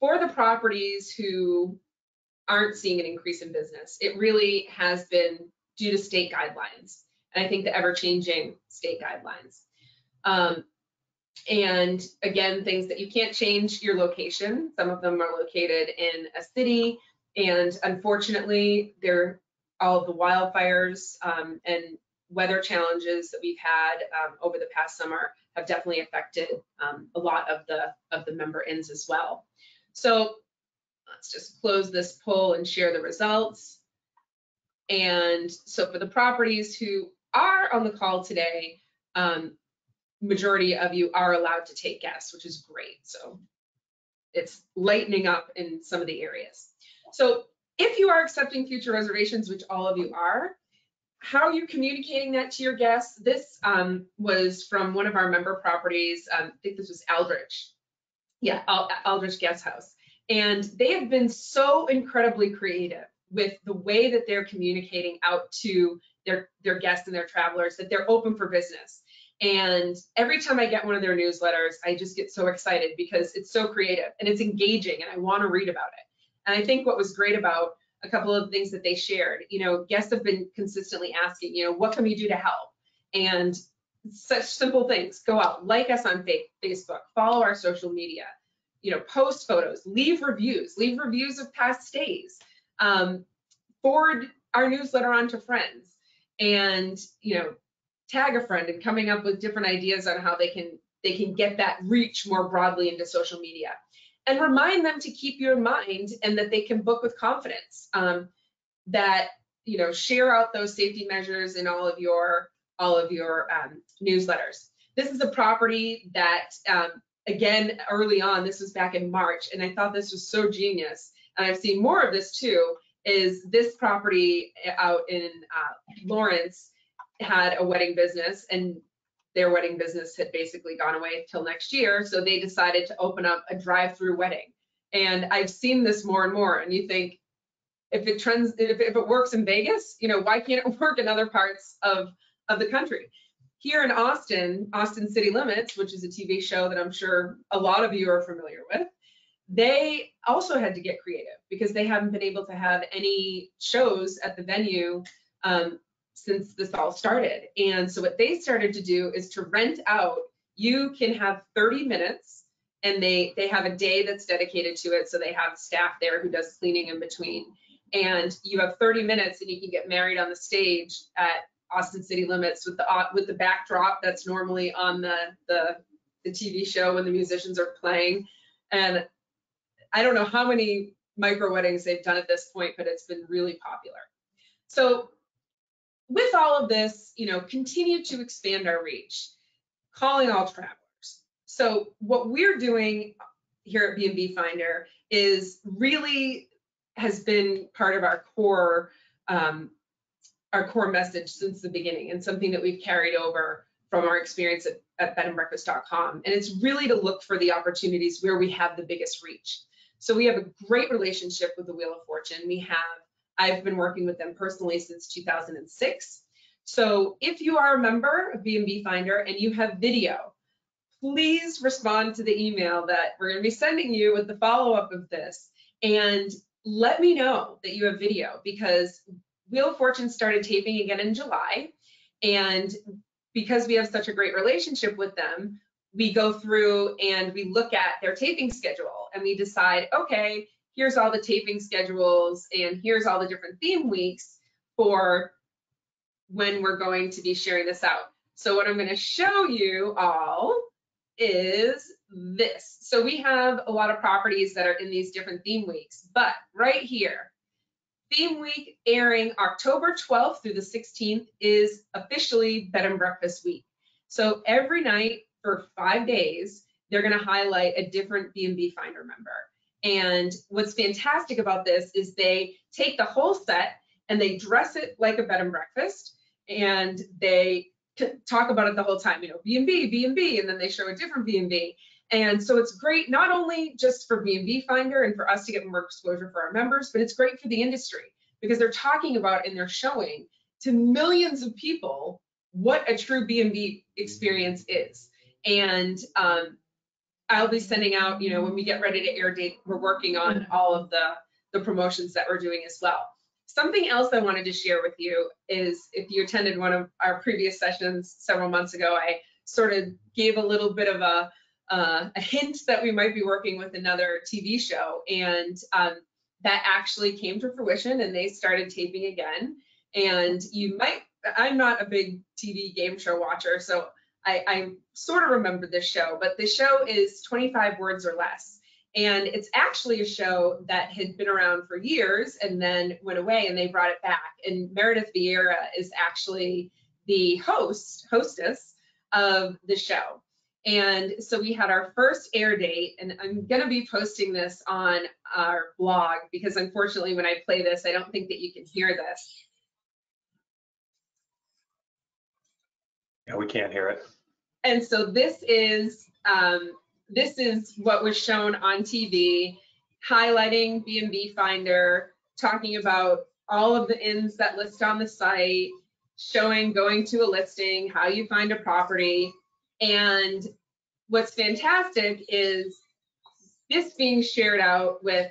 for the properties who aren't seeing an increase in business, it really has been due to state guidelines and I think the ever-changing state guidelines. Um, and again, things that you can't change your location. Some of them are located in a city, and unfortunately, they're all the wildfires um, and weather challenges that we've had um, over the past summer have definitely affected um, a lot of the of the member inns as well. So let's just close this poll and share the results. And so for the properties who are on the call today, um, majority of you are allowed to take guests, which is great. So it's lightening up in some of the areas. So if you are accepting future reservations, which all of you are, how are you communicating that to your guests? This um, was from one of our member properties. Um, I think this was Aldrich. Yeah, Aldrich Guest House. And they have been so incredibly creative with the way that they're communicating out to their their guests and their travelers that they're open for business. And every time I get one of their newsletters, I just get so excited because it's so creative and it's engaging and I want to read about it. And I think what was great about a couple of things that they shared, you know, guests have been consistently asking, you know, what can we do to help? And such simple things. Go out, like us on Facebook, follow our social media, you know, post photos, leave reviews, leave reviews of past stays, um, forward our newsletter on to friends and you know tag a friend and coming up with different ideas on how they can they can get that reach more broadly into social media. And remind them to keep you in mind and that they can book with confidence um, that you know share out those safety measures in all of your all of your um, newsletters. This is a property that um, again early on this was back in march and i thought this was so genius and i've seen more of this too is this property out in uh, Lawrence had a wedding business and their wedding business had basically gone away till next year. So they decided to open up a drive-through wedding. And I've seen this more and more. And you think, if it trends, if, if it works in Vegas, you know, why can't it [LAUGHS] work in other parts of, of the country? Here in Austin, Austin City Limits, which is a TV show that I'm sure a lot of you are familiar with, they also had to get creative because they haven't been able to have any shows at the venue um, since this all started. And so what they started to do is to rent out, you can have 30 minutes and they they have a day that's dedicated to it. So they have staff there who does cleaning in between. And you have 30 minutes and you can get married on the stage at Austin City Limits with the with the backdrop that's normally on the the, the TV show when the musicians are playing. And I don't know how many micro weddings they've done at this point, but it's been really popular. So with all of this, you know, continue to expand our reach, calling all travelers. So what we're doing here at B&B Finder is really has been part of our core um, our core message since the beginning and something that we've carried over from our experience at, at bedandbreakfast.com. And it's really to look for the opportunities where we have the biggest reach. So we have a great relationship with the Wheel of Fortune. We have, I've been working with them personally since 2006. So if you are a member of B&B Finder and you have video, please respond to the email that we're going to be sending you with the follow-up of this and let me know that you have video because Wheel of Fortune started taping again in July. And because we have such a great relationship with them, we go through and we look at their taping schedule and we decide, okay, here's all the taping schedules and here's all the different theme weeks for when we're going to be sharing this out. So what I'm going to show you all is this. So we have a lot of properties that are in these different theme weeks, but right here, theme week airing October 12th through the 16th is officially bed and breakfast week. So every night for five days, they're going to highlight a different B&B Finder member. And what's fantastic about this is they take the whole set and they dress it like a bed and breakfast and they talk about it the whole time, you know, B&B, B&B, and then they show a different B&B. And so it's great not only just for B&B Finder and for us to get more exposure for our members, but it's great for the industry because they're talking about and they're showing to millions of people what a true B&B experience is. And um, I'll be sending out, you know, when we get ready to air date, we're working on all of the, the promotions that we're doing as well. Something else I wanted to share with you is if you attended one of our previous sessions several months ago, I sort of gave a little bit of a uh, a hint that we might be working with another TV show, and um, that actually came to fruition, and they started taping again. And you might, I'm not a big TV game show watcher, so I, I sort of remember this show, but the show is 25 words or less. And it's actually a show that had been around for years and then went away and they brought it back. And Meredith Vieira is actually the host, hostess of the show. And so we had our first air date, and I'm going to be posting this on our blog because unfortunately, when I play this, I don't think that you can hear this. Yeah, we can't hear it. And so this is um, this is what was shown on TV, highlighting B&B Finder, talking about all of the inns that list on the site, showing going to a listing, how you find a property, and what's fantastic is this being shared out with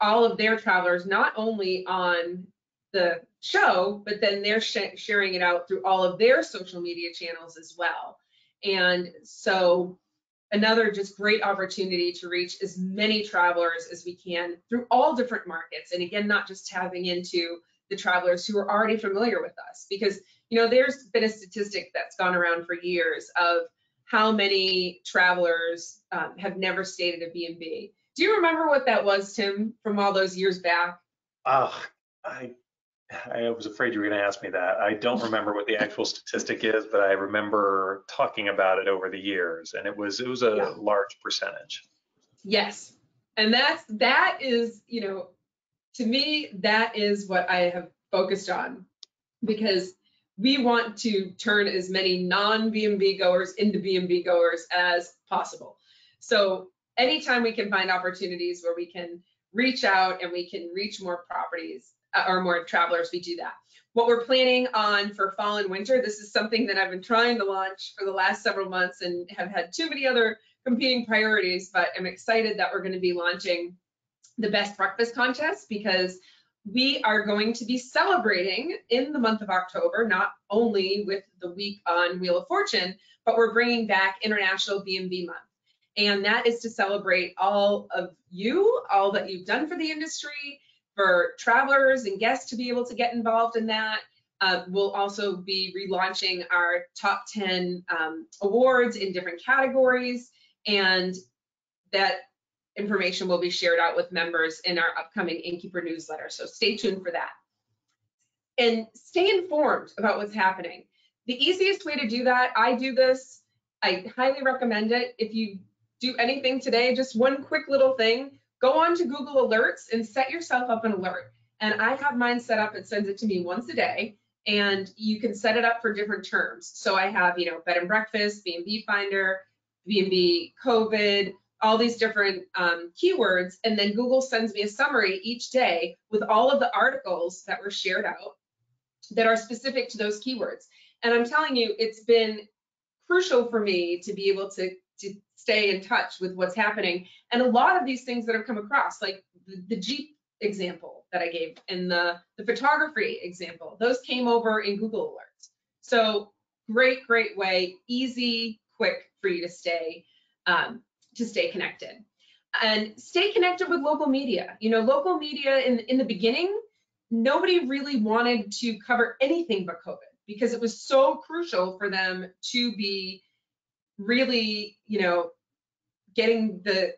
all of their travelers, not only on the show, but then they're sh sharing it out through all of their social media channels as well. And so another just great opportunity to reach as many travelers as we can through all different markets. And again, not just tapping into the travelers who are already familiar with us because, you know, there's been a statistic that's gone around for years of how many travelers um, have never stayed at a B&B. Do you remember what that was, Tim, from all those years back? Uh, I I was afraid you were going to ask me that. I don't remember what the actual statistic is, but I remember talking about it over the years, and it was it was a yeah. large percentage. Yes, and that's that is you know, to me that is what I have focused on because we want to turn as many non-B&B goers into B&B goers as possible. So anytime we can find opportunities where we can reach out and we can reach more properties Uh, or more travelers, we do that. What we're planning on for fall and winter, this is something that I've been trying to launch for the last several months and have had too many other competing priorities, but I'm excited that we're going to be launching the best breakfast contest because we are going to be celebrating in the month of October, not only with the week on Wheel of Fortune, but we're bringing back International B&B Month. And that is to celebrate all of you, all that you've done for the industry, for travelers and guests to be able to get involved in that. Uh, we'll also be relaunching our top 10 um, awards in different categories. And that information will be shared out with members in our upcoming Innkeeper newsletter. So stay tuned for that. and stay informed about what's happening. The easiest way to do that, I do this, I highly recommend it. If you do anything today, just one quick little thing, go on to Google Alerts and set yourself up an alert. And I have mine set up, it sends it to me once a day and you can set it up for different terms. So I have, you know, bed and breakfast, B&B finder, B&B COVID, all these different um, keywords. And then Google sends me a summary each day with all of the articles that were shared out that are specific to those keywords. And I'm telling you, it's been crucial for me to be able to, to stay in touch with what's happening. And a lot of these things that I've come across, like the, the Jeep example that I gave and the, the photography example, those came over in Google Alerts. So great, great way, easy, quick for you to stay um, to stay connected. And stay connected with local media. You know, local media in, in the beginning, nobody really wanted to cover anything but COVID because it was so crucial for them to be really, you know, getting the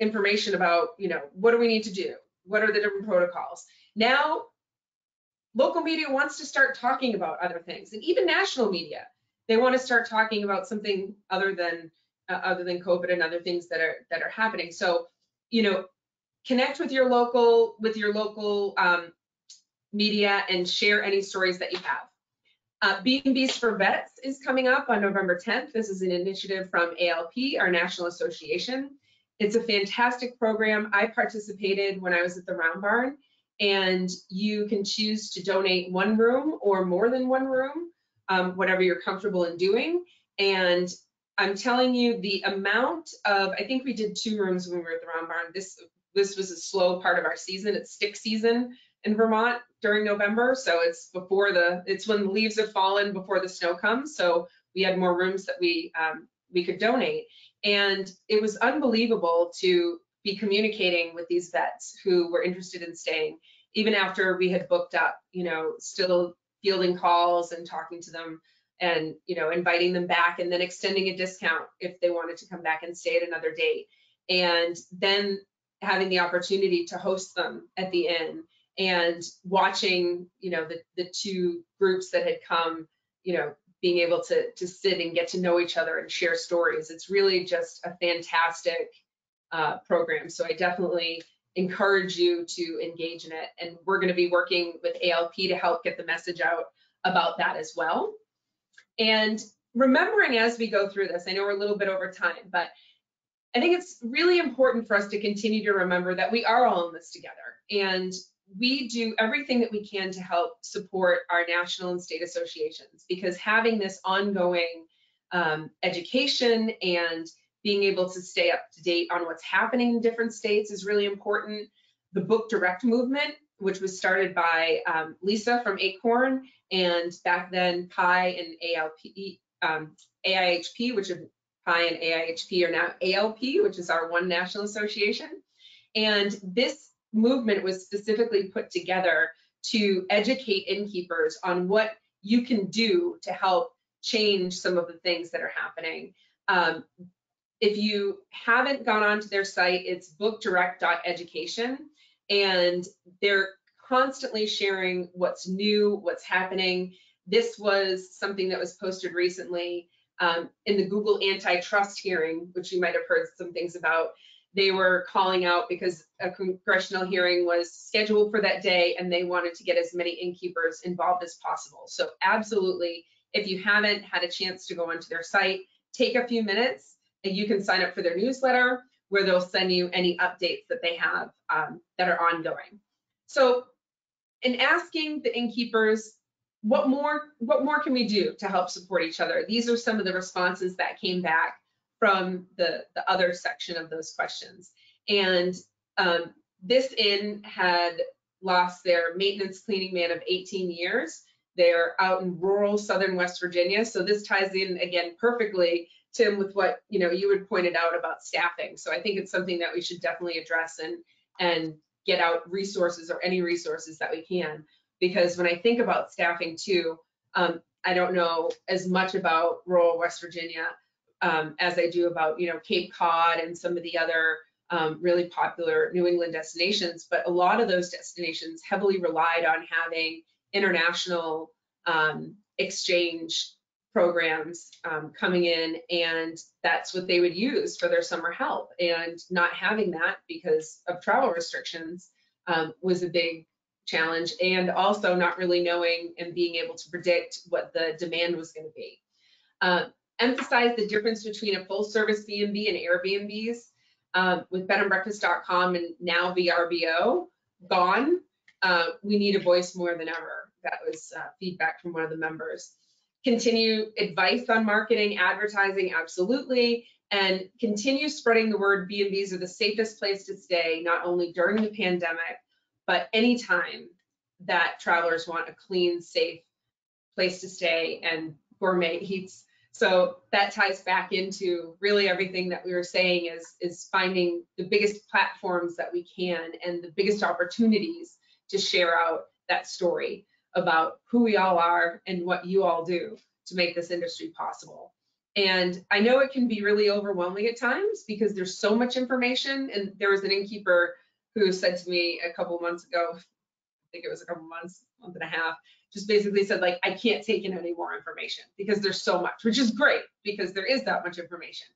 information about, you know, what do we need to do? What are the different protocols? Now, local media wants to start talking about other things and even national media. They want to start talking about something other than uh, other than COVID and other things that are that are happening. So, you know, connect with your local with your local um, media and share any stories that you have. Uh, B&Bs for Vets is coming up on November 10th. This is an initiative from ALP, our national association. It's a fantastic program. I participated when I was at the Round Barn, and you can choose to donate one room or more than one room, um, whatever you're comfortable in doing. And I'm telling you, the amount of I think we did two rooms when we were at the Round Barn. This this was a slow part of our season. It's stick season in Vermont during November, so it's before the it's when the leaves have fallen before the snow comes. So we had more rooms that we um, we could donate, and it was unbelievable to be communicating with these vets who were interested in staying, even after we had booked up. You know, still fielding calls and talking to them and you know inviting them back and then extending a discount if they wanted to come back and stay at another date and then having the opportunity to host them at the inn and watching you know the, the two groups that had come you know being able to to sit and get to know each other and share stories it's really just a fantastic uh, program. So i definitely encourage you to engage in it. And we're going to be working with alp to help get the message out about that as well. And remembering as we go through this, I know we're a little bit over time, but I think it's really important for us to continue to remember that we are all in this together. And we do everything that we can to help support our national and state associations because having this ongoing um, education and being able to stay up to date on what's happening in different states is really important. The Book Direct movement, which was started by um, Lisa from Acorn, and back then PI and ALP, um, AIHP, which is PI and AIHP are now ALP, which is our one national association. And this movement was specifically put together to educate innkeepers on what you can do to help change some of the things that are happening. Um, if you haven't gone onto their site, it's bookdirect.education, and they're constantly sharing what's new, what's happening. This was something that was posted recently um, in the Google antitrust hearing, which you might have heard some things about. They were calling out because a congressional hearing was scheduled for that day and they wanted to get as many innkeepers involved as possible. So absolutely, if you haven't had a chance to go onto their site, take a few minutes and you can sign up for their newsletter where they'll send you any updates that they have um, that are ongoing. So in asking the innkeepers what more what more can we do to help support each other these are some of the responses that came back from the the other section of those questions. And um, this inn had lost their maintenance cleaning man of 18 years. They're out in rural southern west virginia so this ties in again perfectly tim with what you know you had pointed out about staffing. So i think it's something that we should definitely address and and get out resources or any resources that we can. Because when I think about staffing too, um, I don't know as much about rural West Virginia um, as I do about, you know, Cape Cod and some of the other um, really popular New England destinations. But a lot of those destinations heavily relied on having international um, exchange programs um, coming in and that's what they would use for their summer help and not having that because of travel restrictions um, was a big challenge and also not really knowing and being able to predict what the demand was going to be uh, emphasize the difference between a full service b&b and airbnbs um, with bedandbreakfast.com and now vrbo gone uh, we need a voice more than ever that was uh, feedback from one of the members continue advice on marketing, advertising, absolutely, and continue spreading the word B&Bs are the safest place to stay, not only during the pandemic, but anytime that travelers want a clean, safe place to stay and gourmet eats. So that ties back into really everything that we were saying is, is finding the biggest platforms that we can and the biggest opportunities to share out that story about who we all are and what you all do to make this industry possible. And I know it can be really overwhelming at times because there's so much information. And there was an innkeeper who said to me a couple months ago, I think it was a couple months, month and a half, just basically said like, I can't take in any more information because there's so much, which is great because there is that much information.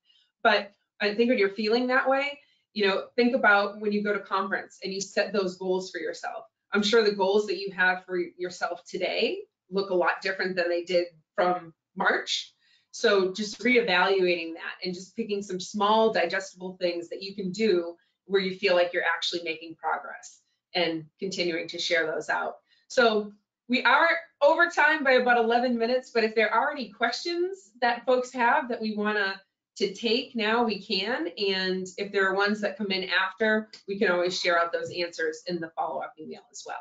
But I think when you're feeling that way, you know, think about when you go to conference and you set those goals for yourself. I'm sure the goals that you have for yourself today look a lot different than they did from March. So just reevaluating that and just picking some small digestible things that you can do where you feel like you're actually making progress and continuing to share those out. So we are over time by about 11 minutes, but if there are any questions that folks have that we wanna to take now, we can. And if there are ones that come in after, we can always share out those answers in the follow-up email as well.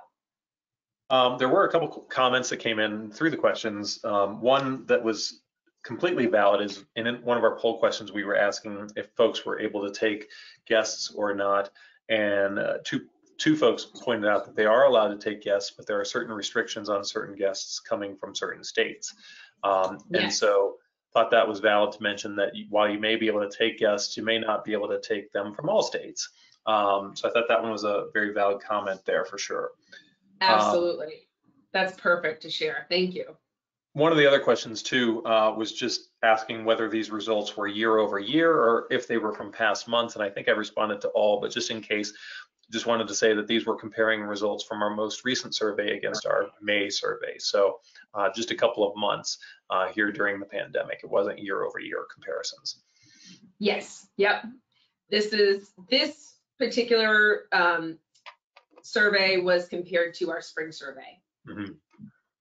Um, there were a couple comments that came in through the questions. Um, one that was completely valid is in one of our poll questions, we were asking if folks were able to take guests or not. And uh, two, two folks pointed out that they are allowed to take guests, but there are certain restrictions on certain guests coming from certain states. Um, yes. And so thought that was valid to mention that while you may be able to take guests, you may not be able to take them from all states. Um, so I thought that one was a very valid comment there for sure. Um, Absolutely. That's perfect to share. Thank you. One of the other questions too uh, was just asking whether these results were year over year or if they were from past months. And I think I responded to all, but just in case, just wanted to say that these were comparing results from our most recent survey against our May survey. So uh, just a couple of months uh, here during the pandemic. It wasn't year over year comparisons. Yes, yep. This is, this particular um, survey was compared to our spring survey. Mhm.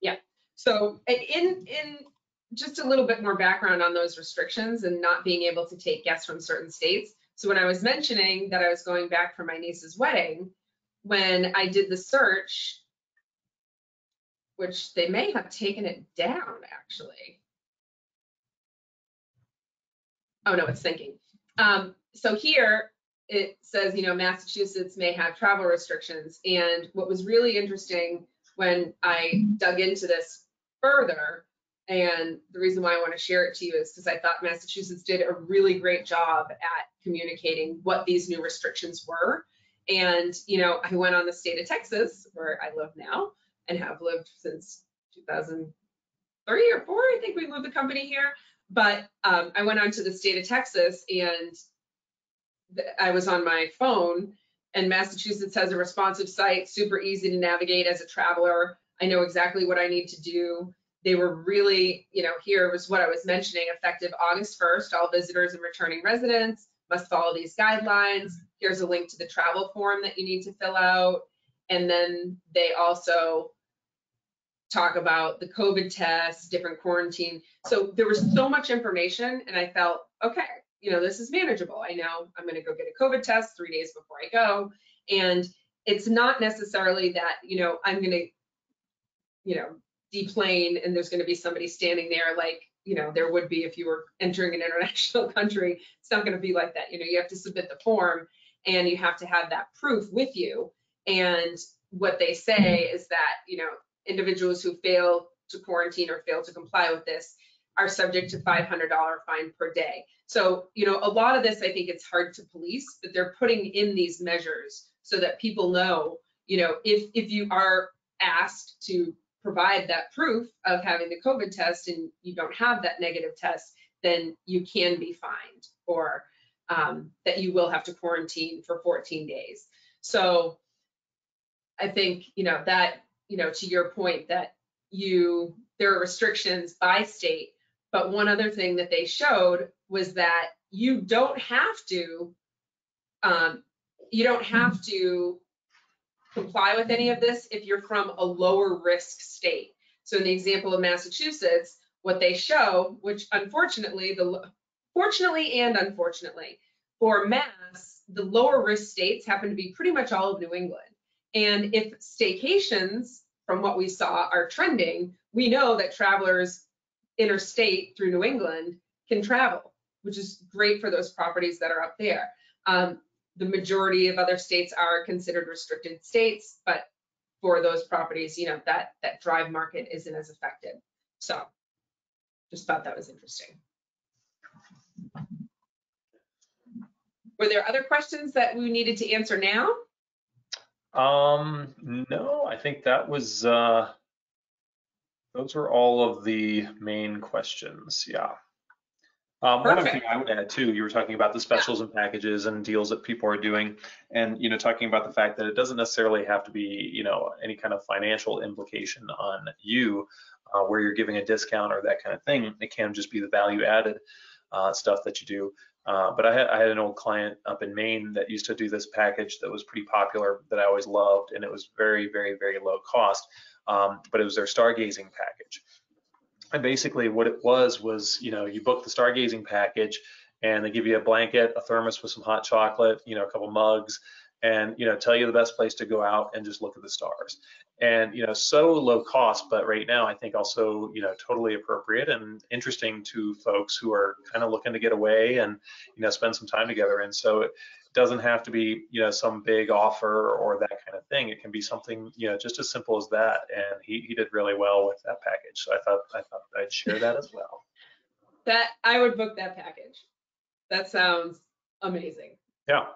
Yeah. So in in just a little bit more background on those restrictions and not being able to take guests from certain states. So when I was mentioning that I was going back for my niece's wedding, when I did the search, which they may have taken it down actually. Oh no, it's thinking. Um, so here it says, you know, Massachusetts may have travel restrictions. And what was really interesting when I dug into this further, and the reason why I want to share it to you is because I thought Massachusetts did a really great job at communicating what these new restrictions were. And, you know, I went on the state of Texas, where I live now and have lived since 2003 or four. I think we moved the company here. But um, I went on to the state of Texas and I was on my phone and Massachusetts has a responsive site, super easy to navigate as a traveler. I know exactly what I need to do. They were really, you know, here was what I was mentioning, effective August 1st, all visitors and returning residents must follow these guidelines. Here's a link to the travel form that you need to fill out. And then they also talk about the COVID tests, different quarantine. So there was so much information and I felt, okay, you know, this is manageable. I know I'm going to go get a COVID test three days before I go. And it's not necessarily that, you know, I'm going to, you know, deplane and there's going to be somebody standing there like, you know, there would be if you were entering an [LAUGHS] international country. It's not going to be like that. You know, you have to submit the form and you have to have that proof with you. And what they say is that, you know, individuals who fail to quarantine or fail to comply with this are subject to $500 fine per day. So, you know, a lot of this, I think it's hard to police, but they're putting in these measures so that people know, you know, if if you are asked to provide that proof of having the COVID test and you don't have that negative test, then you can be fined or um, that you will have to quarantine for 14 days. So I think, you know, that, you know, to your point that you, there are restrictions by state, but one other thing that they showed was that you don't have to, um, you don't have to comply with any of this if you're from a lower risk state. So in the example of Massachusetts, what they show, which unfortunately, the fortunately and unfortunately, for Mass, the lower risk states happen to be pretty much all of New England. And if staycations, from what we saw, are trending, we know that travelers interstate through New England can travel, which is great for those properties that are up there. Um, the majority of other states are considered restricted states, but for those properties, you know, that, that drive market isn't as affected. So just thought that was interesting. Were there other questions that we needed to answer now? Um, no, I think that was, uh, those were all of the main questions, yeah. Um, one other thing. I would add too, you were talking about the specials and packages and deals that people are doing, and you know, talking about the fact that it doesn't necessarily have to be, you know, any kind of financial implication on you, uh, where you're giving a discount or that kind of thing. It can just be the value added uh, stuff that you do. Uh, but I had, I had an old client up in Maine that used to do this package that was pretty popular that I always loved, and it was very, very, very low cost. Um, but it was their stargazing package. And basically what it was was, you know, you book the stargazing package and they give you a blanket, a thermos with some hot chocolate, you know, a couple mugs, and you know, tell you the best place to go out and just look at the stars. And you know, so low cost, but right now I think also, you know, totally appropriate and interesting to folks who are kind of looking to get away and you know, spend some time together. And so it doesn't have to be, you know, some big offer or that kind of thing. It can be something, you know, just as simple as that. And he, he did really well with that package. So I thought I thought I'd share that as well. [LAUGHS] That, I would book that package. That sounds amazing. Yeah.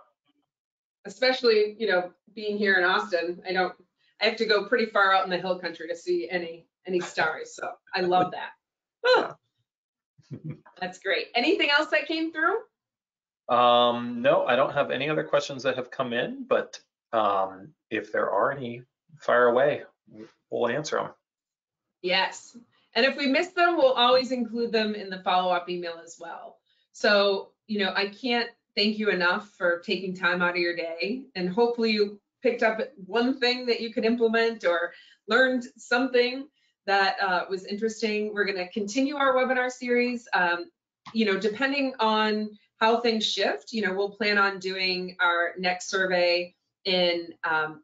Especially, you know, being here in Austin, I don't, I have to go pretty far out in the hill country to see any, any stars. So I love that. [LAUGHS] Oh, That's great. Anything else that came through? Um, no, I don't have any other questions that have come in, but um, if there are any, fire away. We'll answer them. Yes. And if we miss them, we'll always include them in the follow-up email as well. So, you know, I can't thank you enough for taking time out of your day and hopefully you picked up one thing that you could implement or learned something that uh, was interesting. We're going to continue our webinar series. Um, you know, depending on how things shift, you know, we'll plan on doing our next survey in um,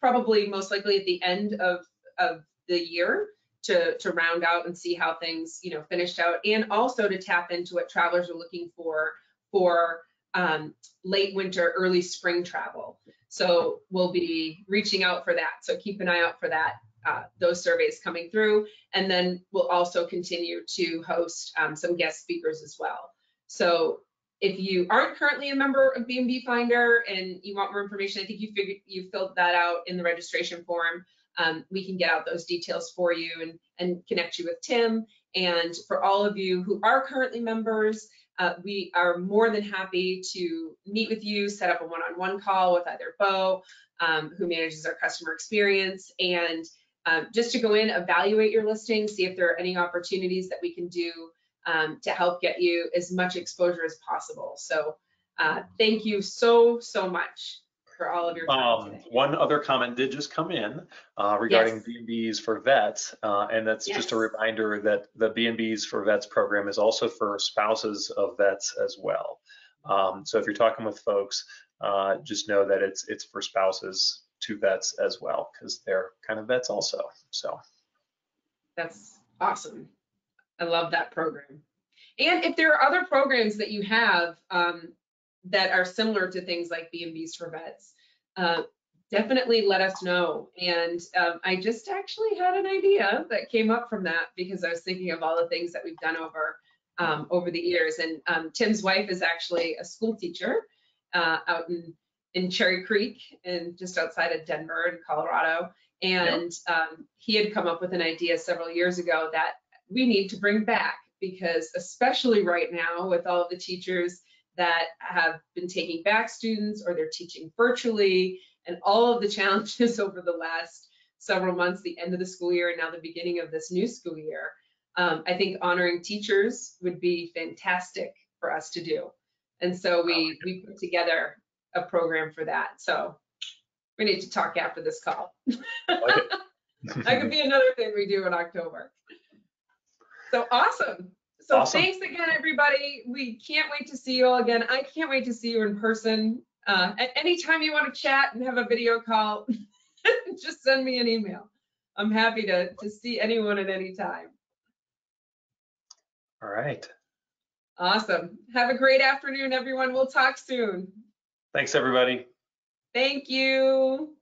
probably most likely at the end of, of the year to, to round out and see how things, you know, finished out and also to tap into what travelers are looking for for um, late winter, early spring travel. So we'll be reaching out for that. So keep an eye out for that, uh, those surveys coming through. And then we'll also continue to host um, some guest speakers as well. So if you aren't currently a member of B&B Finder and you want more information, I think you figured you filled that out in the registration form. Um, we can get out those details for you and, and connect you with Tim. And for all of you who are currently members, uh, we are more than happy to meet with you, set up a one-on-one call with either Bo, um, who manages our customer experience, and um, just to go in, evaluate your listing, see if there are any opportunities that we can do um, to help get you as much exposure as possible. So uh, thank you so, so much for all of your time Um, one other comment did just come in uh, regarding Yes. B&Bs for vets, uh, and that's just a reminder that the B&Bs for vets program is also for spouses of vets as well. Um, so if you're talking with folks, uh, just know that it's it's for spouses to vets as well because they're kind of vets also. So That's awesome. I love that program. And if there are other programs that you have um, that are similar to things like B&Bs for vets, uh, definitely let us know. And um, I just actually had an idea that came up from that because I was thinking of all the things that we've done over um, over the years. And um, Tim's wife is actually a school teacher uh, out in in Cherry Creek and just outside of Denver in Colorado. And um, he had come up with an idea several years ago that we need to bring back because especially right now with all of the teachers that have been taking back students or they're teaching virtually and all of the [LAUGHS] challenges over the last several months, the end of the school year and now the beginning of this new school year. Um, I think honoring teachers would be fantastic for us to do. And so we, we put together a program for that. So we need to talk after this call. [LAUGHS] That could be another thing we do in October. So awesome. So Awesome. thanks again, everybody. We can't wait to see you all again. I can't wait to see you in person. Uh, at any time you want to chat and have a video call, [LAUGHS] just send me an email. I'm happy to, to see anyone at any time. All right. Awesome. Have a great afternoon, everyone. We'll talk soon. Thanks, everybody. Thank you.